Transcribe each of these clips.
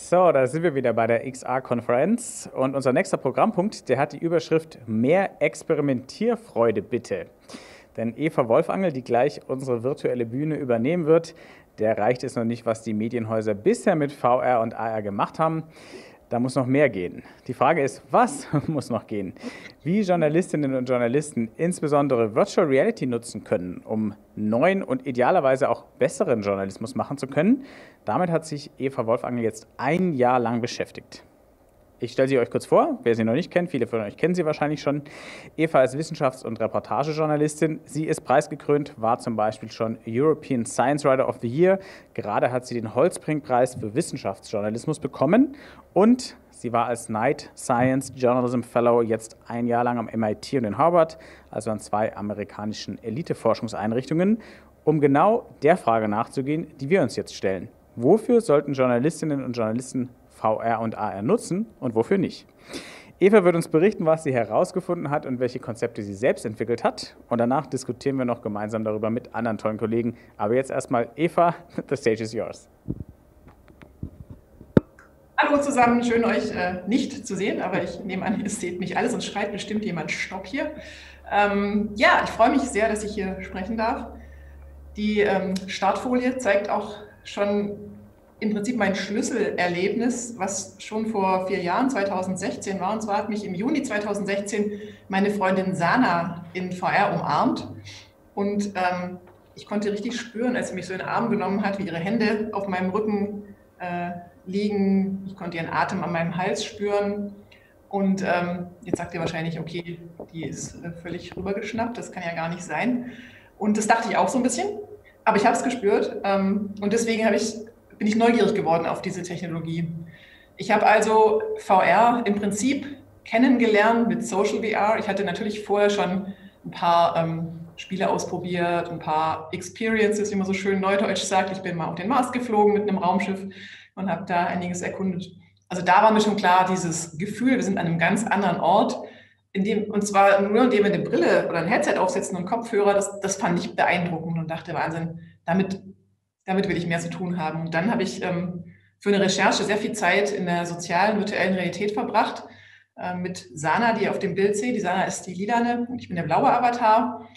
So, da sind wir wieder bei der XR-Konferenz und unser nächster Programmpunkt, der hat die Überschrift Mehr Experimentierfreude bitte. Denn Eva Wolfangel, die gleich unsere virtuelle Bühne übernehmen wird, der reicht es noch nicht, was die Medienhäuser bisher mit VR und AR gemacht haben. Da muss noch mehr gehen. Die Frage ist, was muss noch gehen? Wie Journalistinnen und Journalisten insbesondere Virtual Reality nutzen können, um neuen und idealerweise auch besseren Journalismus machen zu können, damit hat sich Eva Wolfangel jetzt ein Jahr lang beschäftigt. Ich stelle sie euch kurz vor, wer sie noch nicht kennt, viele von euch kennen sie wahrscheinlich schon. Eva ist Wissenschafts- und Reportagejournalistin. Sie ist preisgekrönt, war zum Beispiel schon European Science Writer of the Year. Gerade hat sie den Holzbring-Preis für Wissenschaftsjournalismus bekommen und sie war als Knight Science Journalism Fellow jetzt ein Jahr lang am MIT und in Harvard, also an zwei amerikanischen Elite-Forschungseinrichtungen, um genau der Frage nachzugehen, die wir uns jetzt stellen. Wofür sollten Journalistinnen und Journalisten VR und AR nutzen und wofür nicht. Eva wird uns berichten, was sie herausgefunden hat und welche Konzepte sie selbst entwickelt hat. Und danach diskutieren wir noch gemeinsam darüber mit anderen tollen Kollegen. Aber jetzt erstmal Eva, the stage is yours. Hallo zusammen, schön euch äh, nicht zu sehen, aber ich nehme an, ihr seht mich alles und schreit bestimmt jemand Stopp hier. Ähm, ja, ich freue mich sehr, dass ich hier sprechen darf. Die ähm, Startfolie zeigt auch schon im Prinzip mein Schlüsselerlebnis, was schon vor vier Jahren, 2016 war. Und zwar hat mich im Juni 2016 meine Freundin Sana in VR umarmt. Und ähm, ich konnte richtig spüren, als sie mich so in den Arm genommen hat, wie ihre Hände auf meinem Rücken äh, liegen. Ich konnte ihren Atem an meinem Hals spüren. Und ähm, jetzt sagt ihr wahrscheinlich, okay, die ist äh, völlig rübergeschnappt, das kann ja gar nicht sein. Und das dachte ich auch so ein bisschen, aber ich habe es gespürt. Ähm, und deswegen habe ich bin ich neugierig geworden auf diese Technologie. Ich habe also VR im Prinzip kennengelernt mit Social VR. Ich hatte natürlich vorher schon ein paar ähm, Spiele ausprobiert, ein paar Experiences, wie man so schön neudeutsch sagt. Ich bin mal auf den Mars geflogen mit einem Raumschiff und habe da einiges erkundet. Also da war mir schon klar, dieses Gefühl, wir sind an einem ganz anderen Ort, dem, und zwar nur indem wir eine Brille oder ein Headset aufsetzen und Kopfhörer, das, das fand ich beeindruckend und dachte, Wahnsinn, damit damit will ich mehr zu tun haben. Und dann habe ich ähm, für eine Recherche sehr viel Zeit in der sozialen, virtuellen Realität verbracht äh, mit Sana, die ihr auf dem Bild seht. Die Sana ist die lilane und ich bin der blaue Avatar.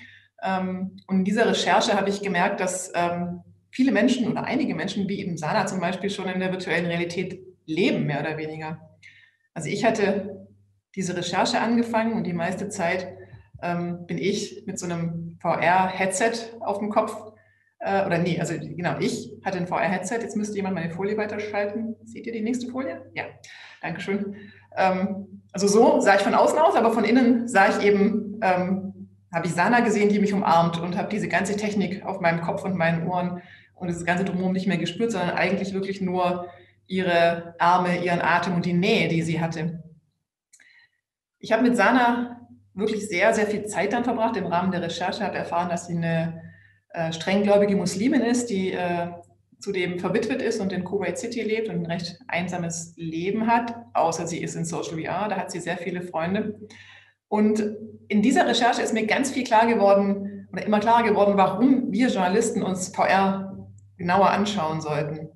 Ähm, und in dieser Recherche habe ich gemerkt, dass ähm, viele Menschen oder einige Menschen, wie eben Sana zum Beispiel, schon in der virtuellen Realität leben, mehr oder weniger. Also ich hatte diese Recherche angefangen und die meiste Zeit ähm, bin ich mit so einem VR-Headset auf dem Kopf äh, oder nee, also genau, ich hatte ein VR-Headset. Jetzt müsste jemand meine Folie weiterschalten. Seht ihr die nächste Folie? Ja, Dankeschön. Ähm, also so sah ich von außen aus, aber von innen sah ich eben, ähm, habe ich Sana gesehen, die mich umarmt und habe diese ganze Technik auf meinem Kopf und meinen Ohren und das ganze Drumherum nicht mehr gespürt, sondern eigentlich wirklich nur ihre Arme, ihren Atem und die Nähe, die sie hatte. Ich habe mit Sana wirklich sehr, sehr viel Zeit dann verbracht im Rahmen der Recherche, habe erfahren, dass sie eine äh, strenggläubige Muslimin ist, die äh, zudem verwitwet ist und in Kuwait City lebt und ein recht einsames Leben hat, außer sie ist in Social VR, da hat sie sehr viele Freunde. Und in dieser Recherche ist mir ganz viel klar geworden oder immer klarer geworden, warum wir Journalisten uns VR genauer anschauen sollten.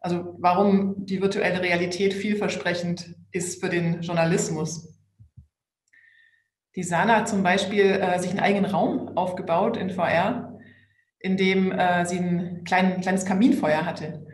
Also warum die virtuelle Realität vielversprechend ist für den Journalismus. Die Sana hat zum Beispiel äh, sich einen eigenen Raum aufgebaut in VR, in dem äh, sie ein klein, kleines Kaminfeuer hatte.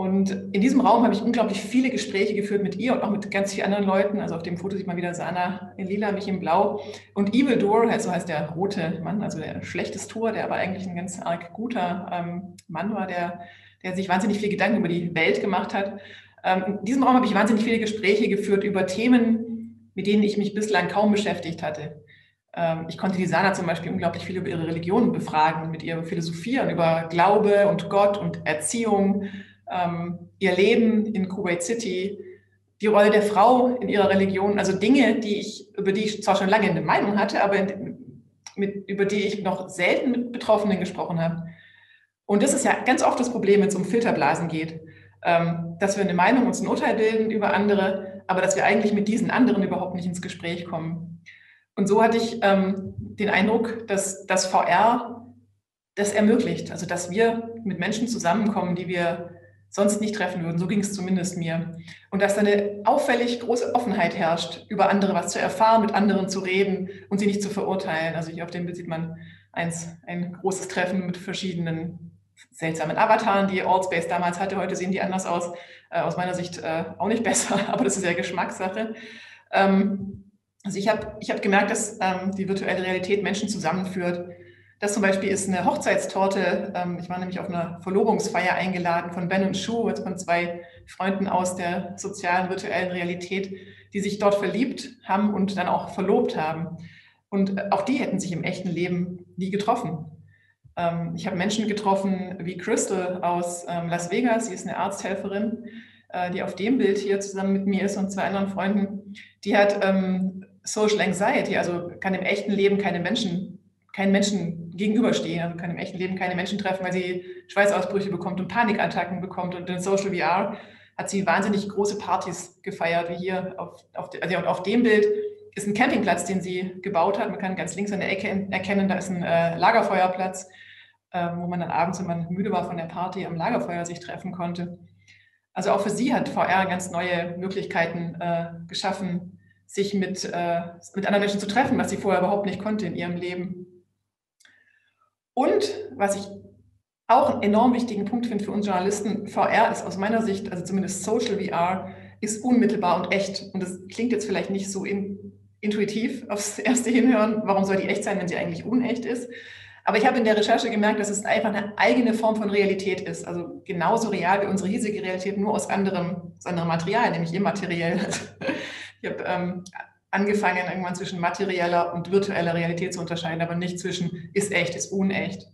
Und in diesem Raum habe ich unglaublich viele Gespräche geführt mit ihr und auch mit ganz vielen anderen Leuten. Also auf dem Foto sieht man wieder Sana in lila, mich in blau. Und Evil Door, so heißt der rote Mann, also der schlechtes Tor, der aber eigentlich ein ganz arg guter ähm, Mann war, der, der sich wahnsinnig viel Gedanken über die Welt gemacht hat. Ähm, in diesem Raum habe ich wahnsinnig viele Gespräche geführt über Themen, mit denen ich mich bislang kaum beschäftigt hatte. Ähm, ich konnte die Sana zum Beispiel unglaublich viel über ihre Religion befragen, mit ihr philosophieren, über Glaube und Gott und Erziehung, ähm, ihr Leben in Kuwait City, die Rolle der Frau in ihrer Religion, also Dinge, die ich, über die ich zwar schon lange eine Meinung hatte, aber mit, über die ich noch selten mit Betroffenen gesprochen habe. Und das ist ja ganz oft das Problem, wenn es um Filterblasen geht, ähm, dass wir eine Meinung, uns ein Urteil bilden über andere, aber dass wir eigentlich mit diesen anderen überhaupt nicht ins Gespräch kommen. Und so hatte ich ähm, den Eindruck, dass das VR das ermöglicht, also dass wir mit Menschen zusammenkommen, die wir sonst nicht treffen würden. So ging es zumindest mir. Und dass da eine auffällig große Offenheit herrscht, über andere was zu erfahren, mit anderen zu reden und sie nicht zu verurteilen. Also hier auf dem Bild sieht man eins, ein großes Treffen mit verschiedenen seltsamen Avataren, die Allspace damals hatte. Heute sehen die anders aus. Äh, aus meiner Sicht äh, auch nicht besser, aber das ist ja Geschmackssache. Ähm, also ich habe ich hab gemerkt, dass ähm, die virtuelle Realität Menschen zusammenführt das zum Beispiel ist eine Hochzeitstorte. Ähm, ich war nämlich auf einer Verlobungsfeier eingeladen von Ben und Shu, also von zwei Freunden aus der sozialen virtuellen Realität, die sich dort verliebt haben und dann auch verlobt haben. Und äh, auch die hätten sich im echten Leben nie getroffen. Ähm, ich habe Menschen getroffen wie Crystal aus ähm, Las Vegas, sie ist eine Arzthelferin, äh, die auf dem Bild hier zusammen mit mir ist und zwei anderen Freunden. Die hat Social Anxiety, also kann im echten Leben keine Menschen keinen Menschen gegenüberstehen, also kann im echten Leben keine Menschen treffen, weil sie Schweißausbrüche bekommt und Panikattacken bekommt. Und in Social VR hat sie wahnsinnig große Partys gefeiert, wie hier auf, auf, also auf dem Bild ist ein Campingplatz, den sie gebaut hat. Man kann ganz links an der Ecke erkennen, da ist ein äh, Lagerfeuerplatz, äh, wo man dann abends, wenn man müde war von der Party, am Lagerfeuer sich treffen konnte. Also auch für sie hat VR ganz neue Möglichkeiten äh, geschaffen, sich mit, äh, mit anderen Menschen zu treffen, was sie vorher überhaupt nicht konnte in ihrem Leben. Und was ich auch einen enorm wichtigen Punkt finde für uns Journalisten, VR ist aus meiner Sicht, also zumindest Social VR, ist unmittelbar und echt. Und das klingt jetzt vielleicht nicht so in, intuitiv aufs erste Hinhören. Warum soll die echt sein, wenn sie eigentlich unecht ist? Aber ich habe in der Recherche gemerkt, dass es einfach eine eigene Form von Realität ist. Also genauso real wie unsere hiesige Realität, nur aus anderem, aus anderem Material, nämlich immateriell. Ich habe ähm, angefangen, irgendwann zwischen materieller und virtueller Realität zu unterscheiden, aber nicht zwischen ist echt, ist unecht.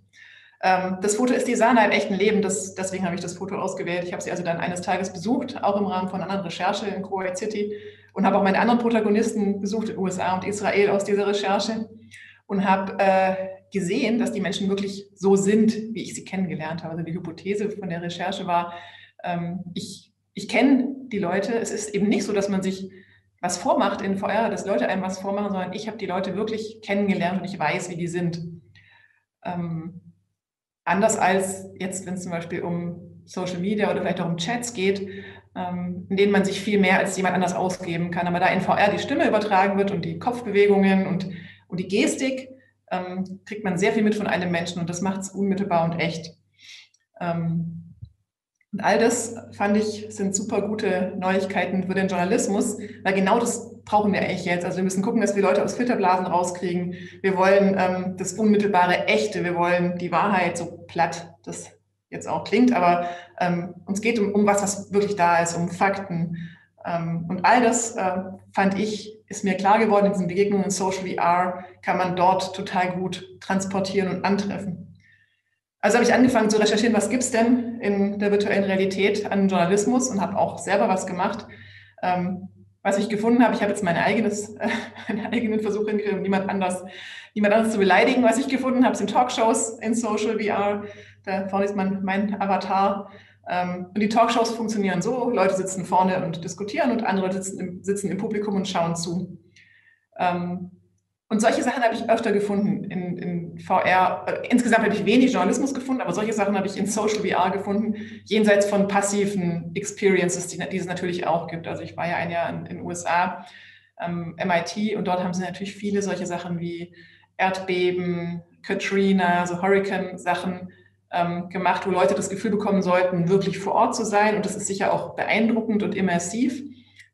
Ähm, das Foto ist die Sana im echten Leben, das, deswegen habe ich das Foto ausgewählt. Ich habe sie also dann eines Tages besucht, auch im Rahmen von anderen Recherche in Kuwait City und habe auch meine anderen Protagonisten besucht in USA und Israel aus dieser Recherche und habe äh, gesehen, dass die Menschen wirklich so sind, wie ich sie kennengelernt habe. Also die Hypothese von der Recherche war, ähm, ich, ich kenne die Leute. Es ist eben nicht so, dass man sich was vormacht in VR, dass Leute einem was vormachen, sondern ich habe die Leute wirklich kennengelernt und ich weiß, wie die sind. Ähm, anders als jetzt, wenn es zum Beispiel um Social Media oder vielleicht auch um Chats geht, ähm, in denen man sich viel mehr als jemand anders ausgeben kann. Aber da in VR die Stimme übertragen wird und die Kopfbewegungen und, und die Gestik, ähm, kriegt man sehr viel mit von einem Menschen und das macht es unmittelbar und echt. Ähm, und all das fand ich sind super gute Neuigkeiten für den Journalismus, weil genau das brauchen wir eigentlich jetzt. Also wir müssen gucken, dass wir Leute aus Filterblasen rauskriegen. Wir wollen ähm, das unmittelbare Echte, wir wollen die Wahrheit, so platt das jetzt auch klingt, aber ähm, uns geht um, um was, was wirklich da ist, um Fakten. Ähm, und all das äh, fand ich, ist mir klar geworden in diesen Begegnungen in Social VR, kann man dort total gut transportieren und antreffen. Also habe ich angefangen zu recherchieren, was gibt es denn in der virtuellen Realität an Journalismus und habe auch selber was gemacht. Ähm, was ich gefunden habe, ich habe jetzt meine, eigenes, äh, meine eigenen Versuche um niemand anders, niemand anders zu beleidigen. Was ich gefunden habe, sind Talkshows in Social VR. Da vorne ist mein, mein Avatar. Ähm, und die Talkshows funktionieren so, Leute sitzen vorne und diskutieren und andere sitzen im, sitzen im Publikum und schauen zu. Ähm, und solche Sachen habe ich öfter gefunden in, in VR. Äh, insgesamt habe ich wenig Journalismus gefunden, aber solche Sachen habe ich in Social VR gefunden, jenseits von passiven Experiences, die, die es natürlich auch gibt. Also ich war ja ein Jahr in den USA, ähm, MIT, und dort haben sie natürlich viele solche Sachen wie Erdbeben, Katrina, so Hurricane-Sachen ähm, gemacht, wo Leute das Gefühl bekommen sollten, wirklich vor Ort zu sein. Und das ist sicher auch beeindruckend und immersiv.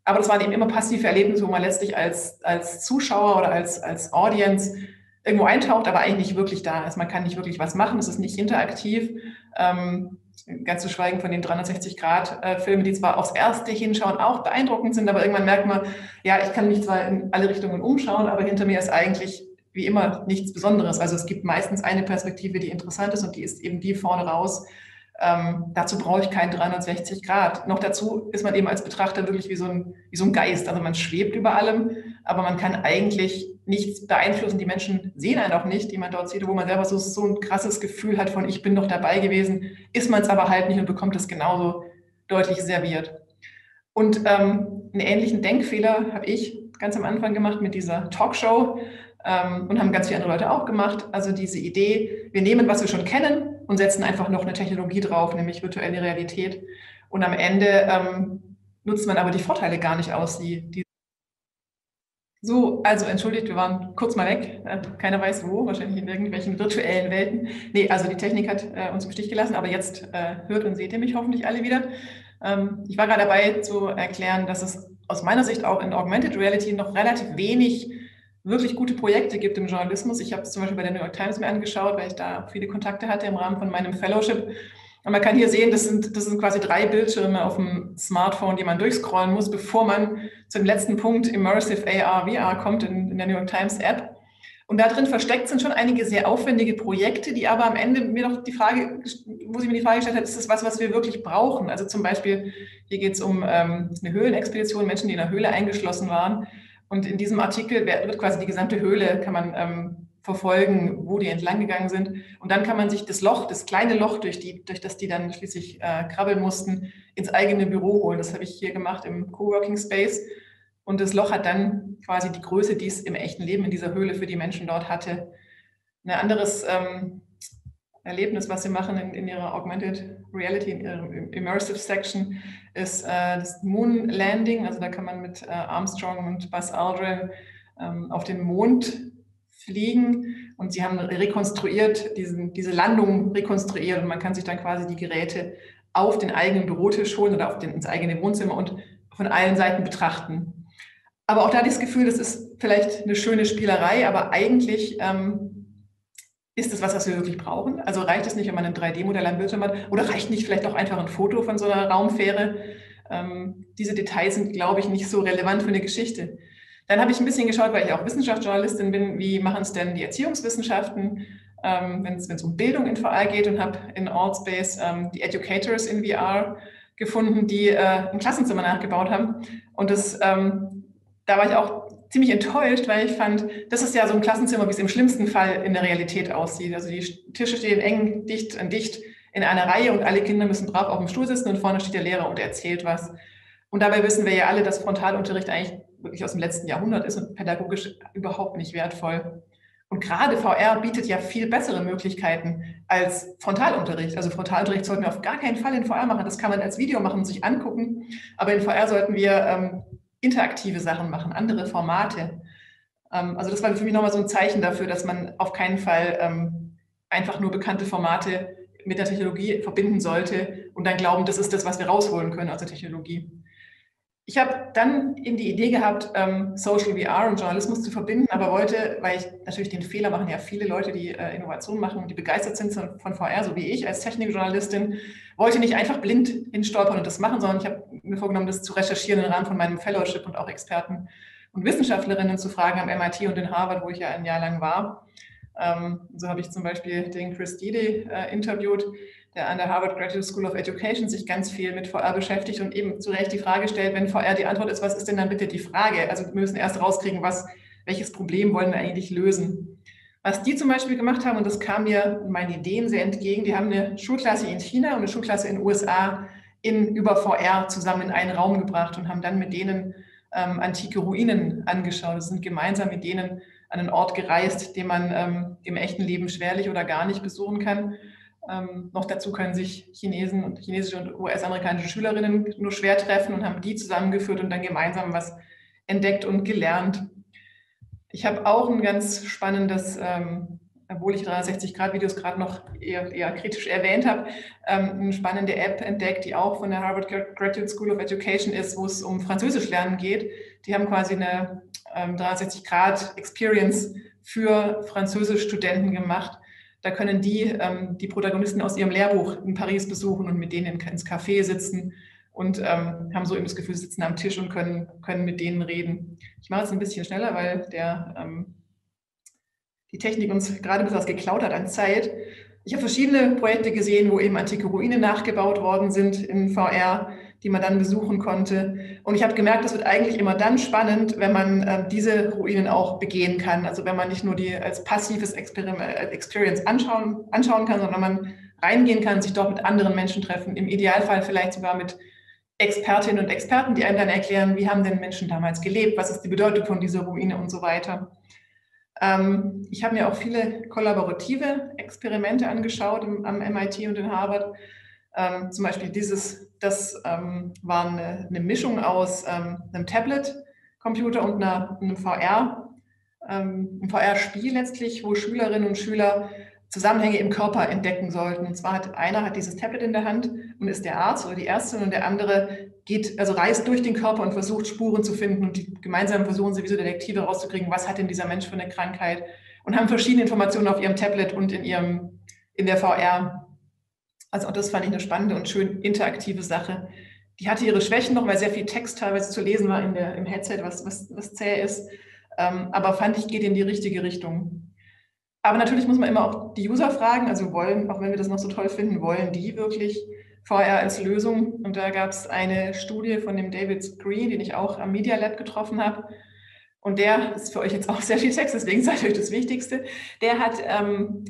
Aber das waren eben immer passive Erlebnisse, wo man letztlich als, als Zuschauer oder als, als Audience irgendwo eintaucht, aber eigentlich nicht wirklich da ist. Man kann nicht wirklich was machen, es ist nicht interaktiv. Ähm, ganz zu schweigen von den 360-Grad-Filmen, die zwar aufs erste Hinschauen auch beeindruckend sind, aber irgendwann merkt man, ja, ich kann mich zwar in alle Richtungen umschauen, aber hinter mir ist eigentlich wie immer nichts Besonderes. Also es gibt meistens eine Perspektive, die interessant ist und die ist eben die vorne raus, ähm, dazu brauche ich keinen 360 Grad. Noch dazu ist man eben als Betrachter wirklich wie so, ein, wie so ein Geist. Also man schwebt über allem, aber man kann eigentlich nichts beeinflussen. Die Menschen sehen einen auch nicht, die man dort sieht, wo man selber so, so ein krasses Gefühl hat von, ich bin doch dabei gewesen, ist man es aber halt nicht und bekommt es genauso deutlich serviert. Und ähm, einen ähnlichen Denkfehler habe ich ganz am Anfang gemacht mit dieser Talkshow ähm, und haben ganz viele andere Leute auch gemacht. Also diese Idee, wir nehmen, was wir schon kennen und setzen einfach noch eine Technologie drauf, nämlich virtuelle Realität. Und am Ende ähm, nutzt man aber die Vorteile gar nicht aus, die, die so, also entschuldigt, wir waren kurz mal weg. Äh, keiner weiß wo, wahrscheinlich in irgendwelchen virtuellen Welten. Nee, also die Technik hat äh, uns im Stich gelassen, aber jetzt äh, hört und seht ihr mich hoffentlich alle wieder. Ähm, ich war gerade dabei zu erklären, dass es aus meiner Sicht auch in Augmented Reality noch relativ wenig wirklich gute Projekte gibt im Journalismus. Ich habe es zum Beispiel bei der New York Times mir angeschaut, weil ich da viele Kontakte hatte im Rahmen von meinem Fellowship. Und man kann hier sehen, das sind, das sind quasi drei Bildschirme auf dem Smartphone, die man durchscrollen muss, bevor man zu dem letzten Punkt Immersive AR, VR kommt in, in der New York Times App. Und da drin versteckt sind schon einige sehr aufwendige Projekte, die aber am Ende mir noch die Frage, wo sie mir die Frage gestellt hat, ist das was, was wir wirklich brauchen? Also zum Beispiel, hier geht es um ähm, eine Höhlenexpedition, Menschen, die in einer Höhle eingeschlossen waren. Und in diesem Artikel wird quasi die gesamte Höhle, kann man ähm, verfolgen, wo die entlang gegangen sind. Und dann kann man sich das Loch, das kleine Loch, durch, die, durch das die dann schließlich äh, krabbeln mussten, ins eigene Büro holen. Das habe ich hier gemacht im Coworking Space. Und das Loch hat dann quasi die Größe, die es im echten Leben in dieser Höhle für die Menschen dort hatte. Ein anderes ähm, Erlebnis, was sie machen in, in, ihrer Augmented Reality, in ihrer Immersive Section, ist äh, das Moon Landing. Also da kann man mit äh, Armstrong und Buzz Aldrin ähm, auf den Mond fliegen und sie haben rekonstruiert, diesen, diese Landung rekonstruiert und man kann sich dann quasi die Geräte auf den eigenen Bürotisch holen oder auf den, ins eigene Wohnzimmer und von allen Seiten betrachten. Aber auch da das Gefühl, das ist vielleicht eine schöne Spielerei, aber eigentlich ähm, ist es was, was wir wirklich brauchen. Also reicht es nicht, wenn man ein 3D-Modell am Bildschirm hat oder reicht nicht vielleicht auch einfach ein Foto von so einer Raumfähre? Ähm, diese Details sind, glaube ich, nicht so relevant für eine Geschichte. Dann habe ich ein bisschen geschaut, weil ich auch Wissenschaftsjournalistin bin, wie machen es denn die Erziehungswissenschaften, ähm, wenn es um Bildung in VR geht und habe in Altspace ähm, die Educators in VR gefunden, die äh, ein Klassenzimmer nachgebaut haben. Und das, ähm, da war ich auch ziemlich enttäuscht, weil ich fand, das ist ja so ein Klassenzimmer, wie es im schlimmsten Fall in der Realität aussieht. Also die Tische stehen eng, dicht an dicht in einer Reihe und alle Kinder müssen brav auf dem Stuhl sitzen und vorne steht der Lehrer und erzählt was. Und dabei wissen wir ja alle, dass Frontalunterricht eigentlich wirklich aus dem letzten Jahrhundert ist und pädagogisch überhaupt nicht wertvoll. Und gerade VR bietet ja viel bessere Möglichkeiten als Frontalunterricht. Also Frontalunterricht sollten wir auf gar keinen Fall in VR machen. Das kann man als Video machen und sich angucken. Aber in VR sollten wir ähm, interaktive Sachen machen, andere Formate. Ähm, also das war für mich nochmal so ein Zeichen dafür, dass man auf keinen Fall ähm, einfach nur bekannte Formate mit der Technologie verbinden sollte und dann glauben, das ist das, was wir rausholen können aus der Technologie. Ich habe dann in die Idee gehabt, ähm, Social VR und Journalismus zu verbinden, aber wollte, weil ich natürlich den Fehler machen ja viele Leute, die äh, Innovation machen und die begeistert sind von VR, so wie ich als Technikjournalistin, wollte nicht einfach blind hinstolpern und das machen, sondern ich habe mir vorgenommen, das zu recherchieren im Rahmen von meinem Fellowship und auch Experten und Wissenschaftlerinnen zu fragen am MIT und in Harvard, wo ich ja ein Jahr lang war. Ähm, so habe ich zum Beispiel den Chris Dede äh, interviewt, der an der Harvard Graduate School of Education sich ganz viel mit VR beschäftigt und eben zu Recht die Frage stellt, wenn VR die Antwort ist, was ist denn dann bitte die Frage? Also wir müssen erst rauskriegen, was, welches Problem wollen wir eigentlich lösen. Was die zum Beispiel gemacht haben, und das kam mir meinen Ideen sehr entgegen, die haben eine Schulklasse in China und eine Schulklasse in den USA in, über VR zusammen in einen Raum gebracht und haben dann mit denen ähm, antike Ruinen angeschaut. Sie sind gemeinsam mit denen an einen Ort gereist, den man ähm, im echten Leben schwerlich oder gar nicht besuchen kann ähm, noch dazu können sich Chinesen und chinesische und US-amerikanische Schülerinnen nur schwer treffen und haben die zusammengeführt und dann gemeinsam was entdeckt und gelernt. Ich habe auch ein ganz spannendes, ähm, obwohl ich 360-Grad-Videos gerade noch eher, eher, kritisch erwähnt habe, ähm, eine spannende App entdeckt, die auch von der Harvard Graduate School of Education ist, wo es um Französisch lernen geht. Die haben quasi eine 360-Grad-Experience ähm, für Französisch-Studenten gemacht da können die ähm, die Protagonisten aus ihrem Lehrbuch in Paris besuchen und mit denen ins Café sitzen und ähm, haben so eben das Gefühl, sitzen am Tisch und können, können mit denen reden. Ich mache es ein bisschen schneller, weil der, ähm, die Technik uns gerade etwas geklaut hat an Zeit. Ich habe verschiedene Projekte gesehen, wo eben antike Ruinen nachgebaut worden sind in VR die man dann besuchen konnte. Und ich habe gemerkt, es wird eigentlich immer dann spannend, wenn man äh, diese Ruinen auch begehen kann. Also wenn man nicht nur die als passives Experiment, äh, Experience anschauen, anschauen kann, sondern man reingehen kann, sich dort mit anderen Menschen treffen. Im Idealfall vielleicht sogar mit Expertinnen und Experten, die einem dann erklären, wie haben denn Menschen damals gelebt, was ist die Bedeutung von dieser Ruine und so weiter. Ähm, ich habe mir auch viele kollaborative Experimente angeschaut am MIT und in Harvard Ähm, zum Beispiel dieses, das ähm, war eine, eine, Mischung aus ähm, einem Tablet-Computer und einer, einem VR, ähm, ein VR-Spiel letztlich, wo Schülerinnen und Schüler Zusammenhänge im Körper entdecken sollten. Und zwar hat einer hat dieses Tablet in der Hand und ist der Arzt oder die Ärztin und der andere geht, also reist durch den Körper und versucht Spuren zu finden und die gemeinsam versuchen sie wie so Detektive rauszukriegen, was hat denn dieser Mensch für eine Krankheit und haben verschiedene Informationen auf ihrem Tablet und in ihrem, in der VR. Also auch das fand ich eine spannende und schön interaktive Sache. Die hatte ihre Schwächen noch, weil sehr viel Text teilweise zu lesen war in der, im Headset, was, was, was zäh ist. Ähm, aber fand ich, geht in die richtige Richtung. Aber natürlich muss man immer auch die User fragen, also wollen, auch wenn wir das noch so toll finden, wollen die wirklich VR als Lösung? Und da gab es eine Studie von dem David Green, den ich auch am Media Lab getroffen habe. Und der ist für euch jetzt auch sehr viel Text, deswegen seid euch das Wichtigste. Der hat ähm,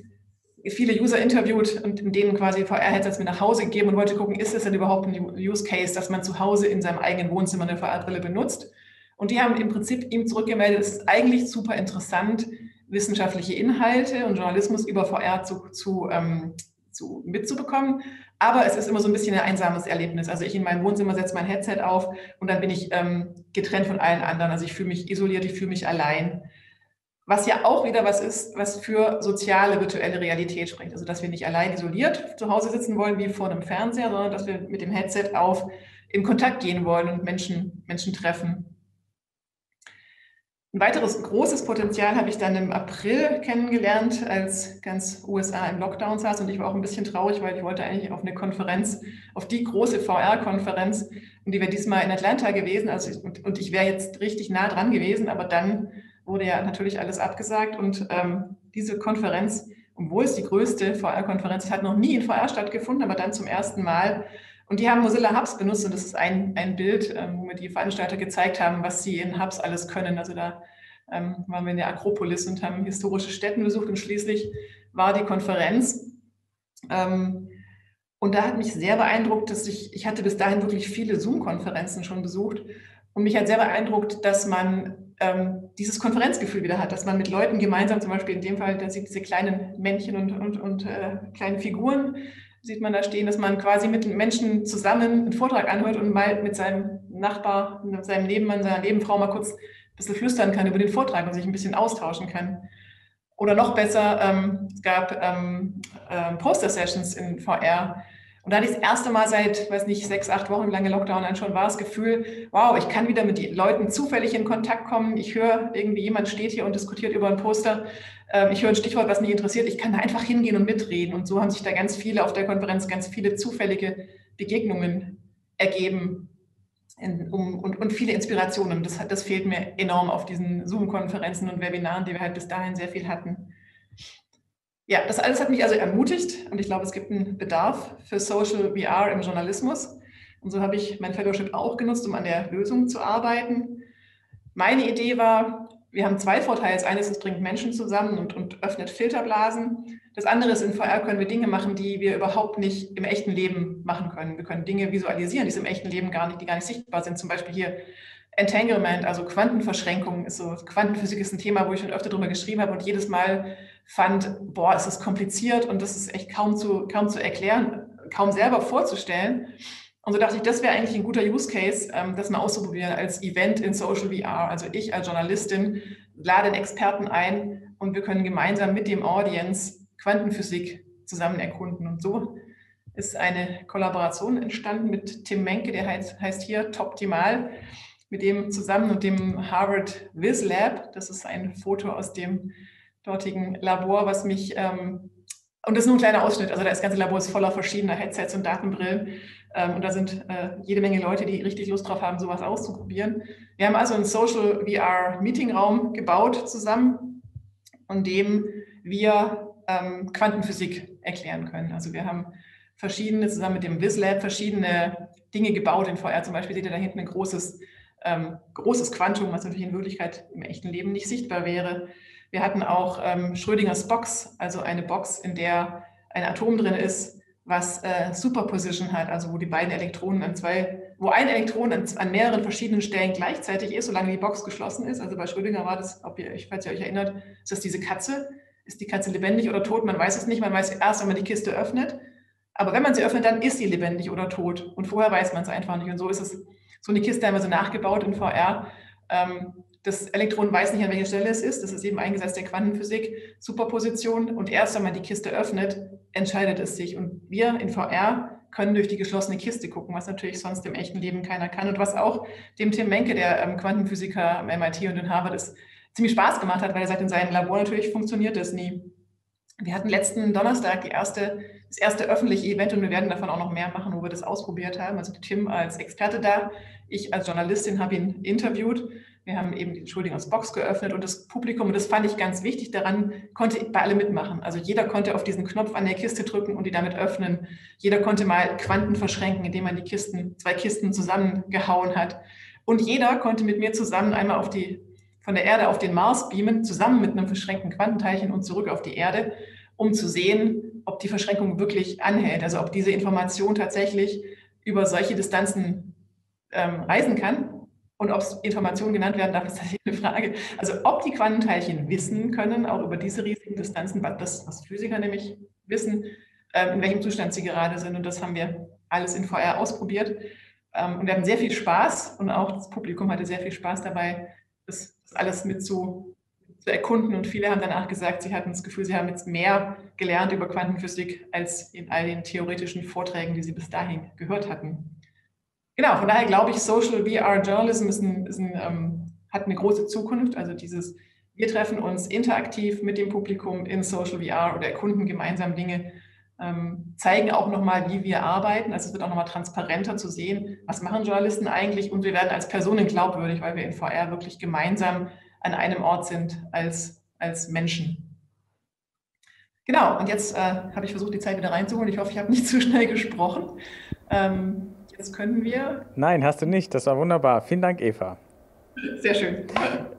viele User interviewt und denen quasi VR-Headsets mit nach Hause gegeben und wollte gucken, ist es denn überhaupt ein Use Case, dass man zu Hause in seinem eigenen Wohnzimmer eine VR-Brille benutzt? Und die haben im Prinzip ihm zurückgemeldet, es ist eigentlich super interessant, wissenschaftliche Inhalte und Journalismus über VR zu, zu, ähm, zu, mitzubekommen. Aber es ist immer so ein bisschen ein einsames Erlebnis. Also ich in meinem Wohnzimmer setze mein Headset auf und dann bin ich ähm, getrennt von allen anderen. Also ich fühle mich isoliert, ich fühle mich allein. Was ja auch wieder was ist, was für soziale virtuelle Realität spricht. Also dass wir nicht allein isoliert zu Hause sitzen wollen wie vor einem Fernseher, sondern dass wir mit dem Headset auf in Kontakt gehen wollen und Menschen, Menschen treffen. Ein weiteres großes Potenzial habe ich dann im April kennengelernt, als ganz USA im Lockdown saß. Und ich war auch ein bisschen traurig, weil ich wollte eigentlich auf eine Konferenz, auf die große VR-Konferenz, und die wäre diesmal in Atlanta gewesen. Also, und, und ich wäre jetzt richtig nah dran gewesen, aber dann wurde ja natürlich alles abgesagt. Und ähm, diese Konferenz, obwohl es die größte VR-Konferenz hat noch nie in VR stattgefunden, aber dann zum ersten Mal. Und die haben Mozilla Hubs benutzt und das ist ein, ein Bild, ähm, wo mir die Veranstalter gezeigt haben, was sie in Hubs alles können. Also da ähm, waren wir in der Akropolis und haben historische Städten besucht und schließlich war die Konferenz. Ähm, und da hat mich sehr beeindruckt, dass ich, ich hatte bis dahin wirklich viele Zoom-Konferenzen schon besucht und mich hat sehr beeindruckt, dass man ähm, dieses Konferenzgefühl wieder hat, dass man mit Leuten gemeinsam, zum Beispiel in dem Fall, da sieht diese kleinen Männchen und, und, und äh, kleinen Figuren, sieht man da stehen, dass man quasi mit Menschen zusammen einen Vortrag anhört und mal mit seinem Nachbar, mit seinem Nebenmann, seiner Nebenfrau mal kurz ein bisschen flüstern kann über den Vortrag und sich ein bisschen austauschen kann. Oder noch besser, ähm, es gab ähm, äh, Poster-Sessions in VR, und da hatte ich das erste Mal seit, weiß nicht, sechs, acht Wochen, lange Lockdown dann schon war, das Gefühl, wow, ich kann wieder mit den Leuten zufällig in Kontakt kommen. Ich höre irgendwie, jemand steht hier und diskutiert über ein Poster. Ähm, ich höre ein Stichwort, was mich interessiert. Ich kann da einfach hingehen und mitreden. Und so haben sich da ganz viele auf der Konferenz, ganz viele zufällige Begegnungen ergeben und viele Inspirationen. Das, das fehlt mir enorm auf diesen Zoom-Konferenzen und Webinaren, die wir halt bis dahin sehr viel hatten ja, das alles hat mich also ermutigt und ich glaube, es gibt einen Bedarf für Social VR im Journalismus. Und so habe ich mein Fellowship auch genutzt, um an der Lösung zu arbeiten. Meine Idee war, wir haben zwei Vorteile. Das eine ist, es bringt Menschen zusammen und, und öffnet Filterblasen. Das andere ist, in VR können wir Dinge machen, die wir überhaupt nicht im echten Leben machen können. Wir können Dinge visualisieren, die im echten Leben gar nicht, die gar nicht sichtbar sind. Zum Beispiel hier Entanglement, also Quantenverschränkung ist so, Quantenphysik ist ein Thema, wo ich schon öfter drüber geschrieben habe und jedes Mal fand, boah, es ist kompliziert und das ist echt kaum zu, kaum zu erklären, kaum selber vorzustellen. Und so dachte ich, das wäre eigentlich ein guter Use Case, ähm, das mal auszuprobieren als Event in Social VR. Also ich als Journalistin lade einen Experten ein und wir können gemeinsam mit dem Audience Quantenphysik zusammen erkunden. Und so ist eine Kollaboration entstanden mit Tim Menke, der heißt, heißt hier Toptimal mit dem zusammen und dem Harvard Viz Lab. Das ist ein Foto aus dem dortigen Labor, was mich, ähm, und das ist nur ein kleiner Ausschnitt, also das ganze Labor ist voller verschiedener Headsets und Datenbrillen. Ähm, und da sind äh, jede Menge Leute, die richtig Lust drauf haben, sowas auszuprobieren. Wir haben also einen Social VR Meetingraum gebaut zusammen, in dem wir ähm, Quantenphysik erklären können. Also wir haben verschiedene, zusammen mit dem WizLab, verschiedene Dinge gebaut in VR. Zum Beispiel seht ihr da hinten ein großes ähm, großes Quantum, was natürlich in Wirklichkeit im echten Leben nicht sichtbar wäre. Wir hatten auch ähm, Schrödingers Box, also eine Box, in der ein Atom drin ist, was äh, Superposition hat, also wo die beiden Elektronen an zwei, wo ein Elektron an, an, mehreren verschiedenen Stellen gleichzeitig ist, solange die Box geschlossen ist. Also bei Schrödinger war das, ob ihr, falls ihr euch erinnert, ist das diese Katze. Ist die Katze lebendig oder tot? Man weiß es nicht. Man weiß erst, wenn man die Kiste öffnet. Aber wenn man sie öffnet, dann ist sie lebendig oder tot. Und vorher weiß man es einfach nicht. Und so ist es. So eine Kiste haben wir so nachgebaut in VR. Ähm, das Elektron weiß nicht, an welcher Stelle es ist. Das ist eben eingesetzt der Quantenphysik, Superposition. Und erst wenn man die Kiste öffnet, entscheidet es sich. Und wir in VR können durch die geschlossene Kiste gucken, was natürlich sonst im echten Leben keiner kann. Und was auch dem Tim Menke, der ähm, Quantenphysiker am MIT und in Harvard ist, ziemlich Spaß gemacht hat, weil er sagt, in seinem Labor natürlich funktioniert das nie. Wir hatten letzten Donnerstag die erste, das erste öffentliche Event und wir werden davon auch noch mehr machen, wo wir das ausprobiert haben. Also Tim als Experte da, ich als Journalistin habe ihn interviewt wir haben eben die Entschuldigungsbox geöffnet und das Publikum, und das fand ich ganz wichtig, daran konnte bei alle mitmachen. Also jeder konnte auf diesen Knopf an der Kiste drücken und die damit öffnen. Jeder konnte mal Quanten verschränken, indem man die Kisten, zwei Kisten zusammengehauen hat. Und jeder konnte mit mir zusammen einmal auf die, von der Erde auf den Mars beamen, zusammen mit einem verschränkten Quantenteilchen und zurück auf die Erde, um zu sehen, ob die Verschränkung wirklich anhält. Also ob diese Information tatsächlich über solche Distanzen ähm, reisen kann und ob es Informationen genannt werden darf, ist tatsächlich eine Frage. Also ob die Quantenteilchen wissen können, auch über diese riesigen Distanzen, das, was Physiker nämlich wissen, ähm, in welchem Zustand sie gerade sind. Und das haben wir alles in VR ausprobiert. Ähm, und wir hatten sehr viel Spaß und auch das Publikum hatte sehr viel Spaß dabei, das, das alles mit zu, zu erkunden. Und viele haben danach gesagt, sie hatten das Gefühl, sie haben jetzt mehr gelernt über Quantenphysik als in all den theoretischen Vorträgen, die sie bis dahin gehört hatten. Genau, von daher glaube ich, Social VR Journalism ist ein, ist ein, ähm, hat eine große Zukunft. Also dieses, wir treffen uns interaktiv mit dem Publikum in Social VR oder erkunden gemeinsam Dinge, ähm, zeigen auch nochmal, wie wir arbeiten. Also es wird auch nochmal transparenter zu sehen, was machen Journalisten eigentlich und wir werden als Personen glaubwürdig, weil wir in VR wirklich gemeinsam an einem Ort sind als, als Menschen. Genau, und jetzt äh, habe ich versucht, die Zeit wieder reinzuholen. Ich hoffe, ich habe nicht zu schnell gesprochen. Ähm, Jetzt können wir. Nein, hast du nicht. Das war wunderbar. Vielen Dank, Eva. Sehr schön.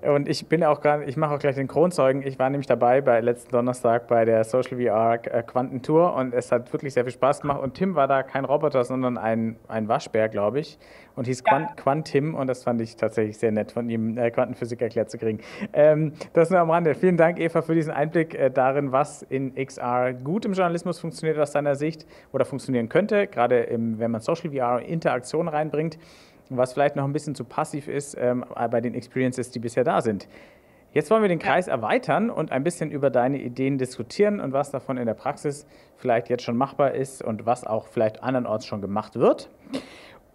Und ich bin auch gerade, ich mache auch gleich den Kronzeugen. Ich war nämlich dabei bei letzten Donnerstag bei der Social VR äh, Quantentour und es hat wirklich sehr viel Spaß gemacht. Und Tim war da kein Roboter, sondern ein, ein Waschbär, glaube ich. Und hieß ja. Quantim und das fand ich tatsächlich sehr nett von ihm, äh, Quantenphysik erklärt zu kriegen. Ähm, das nur am Rande. Vielen Dank, Eva, für diesen Einblick äh, darin, was in XR gut im Journalismus funktioniert aus deiner Sicht oder funktionieren könnte, gerade im, wenn man Social VR Interaktion reinbringt was vielleicht noch ein bisschen zu passiv ist ähm, bei den Experiences, die bisher da sind. Jetzt wollen wir den Kreis erweitern und ein bisschen über deine Ideen diskutieren und was davon in der Praxis vielleicht jetzt schon machbar ist und was auch vielleicht andernorts schon gemacht wird.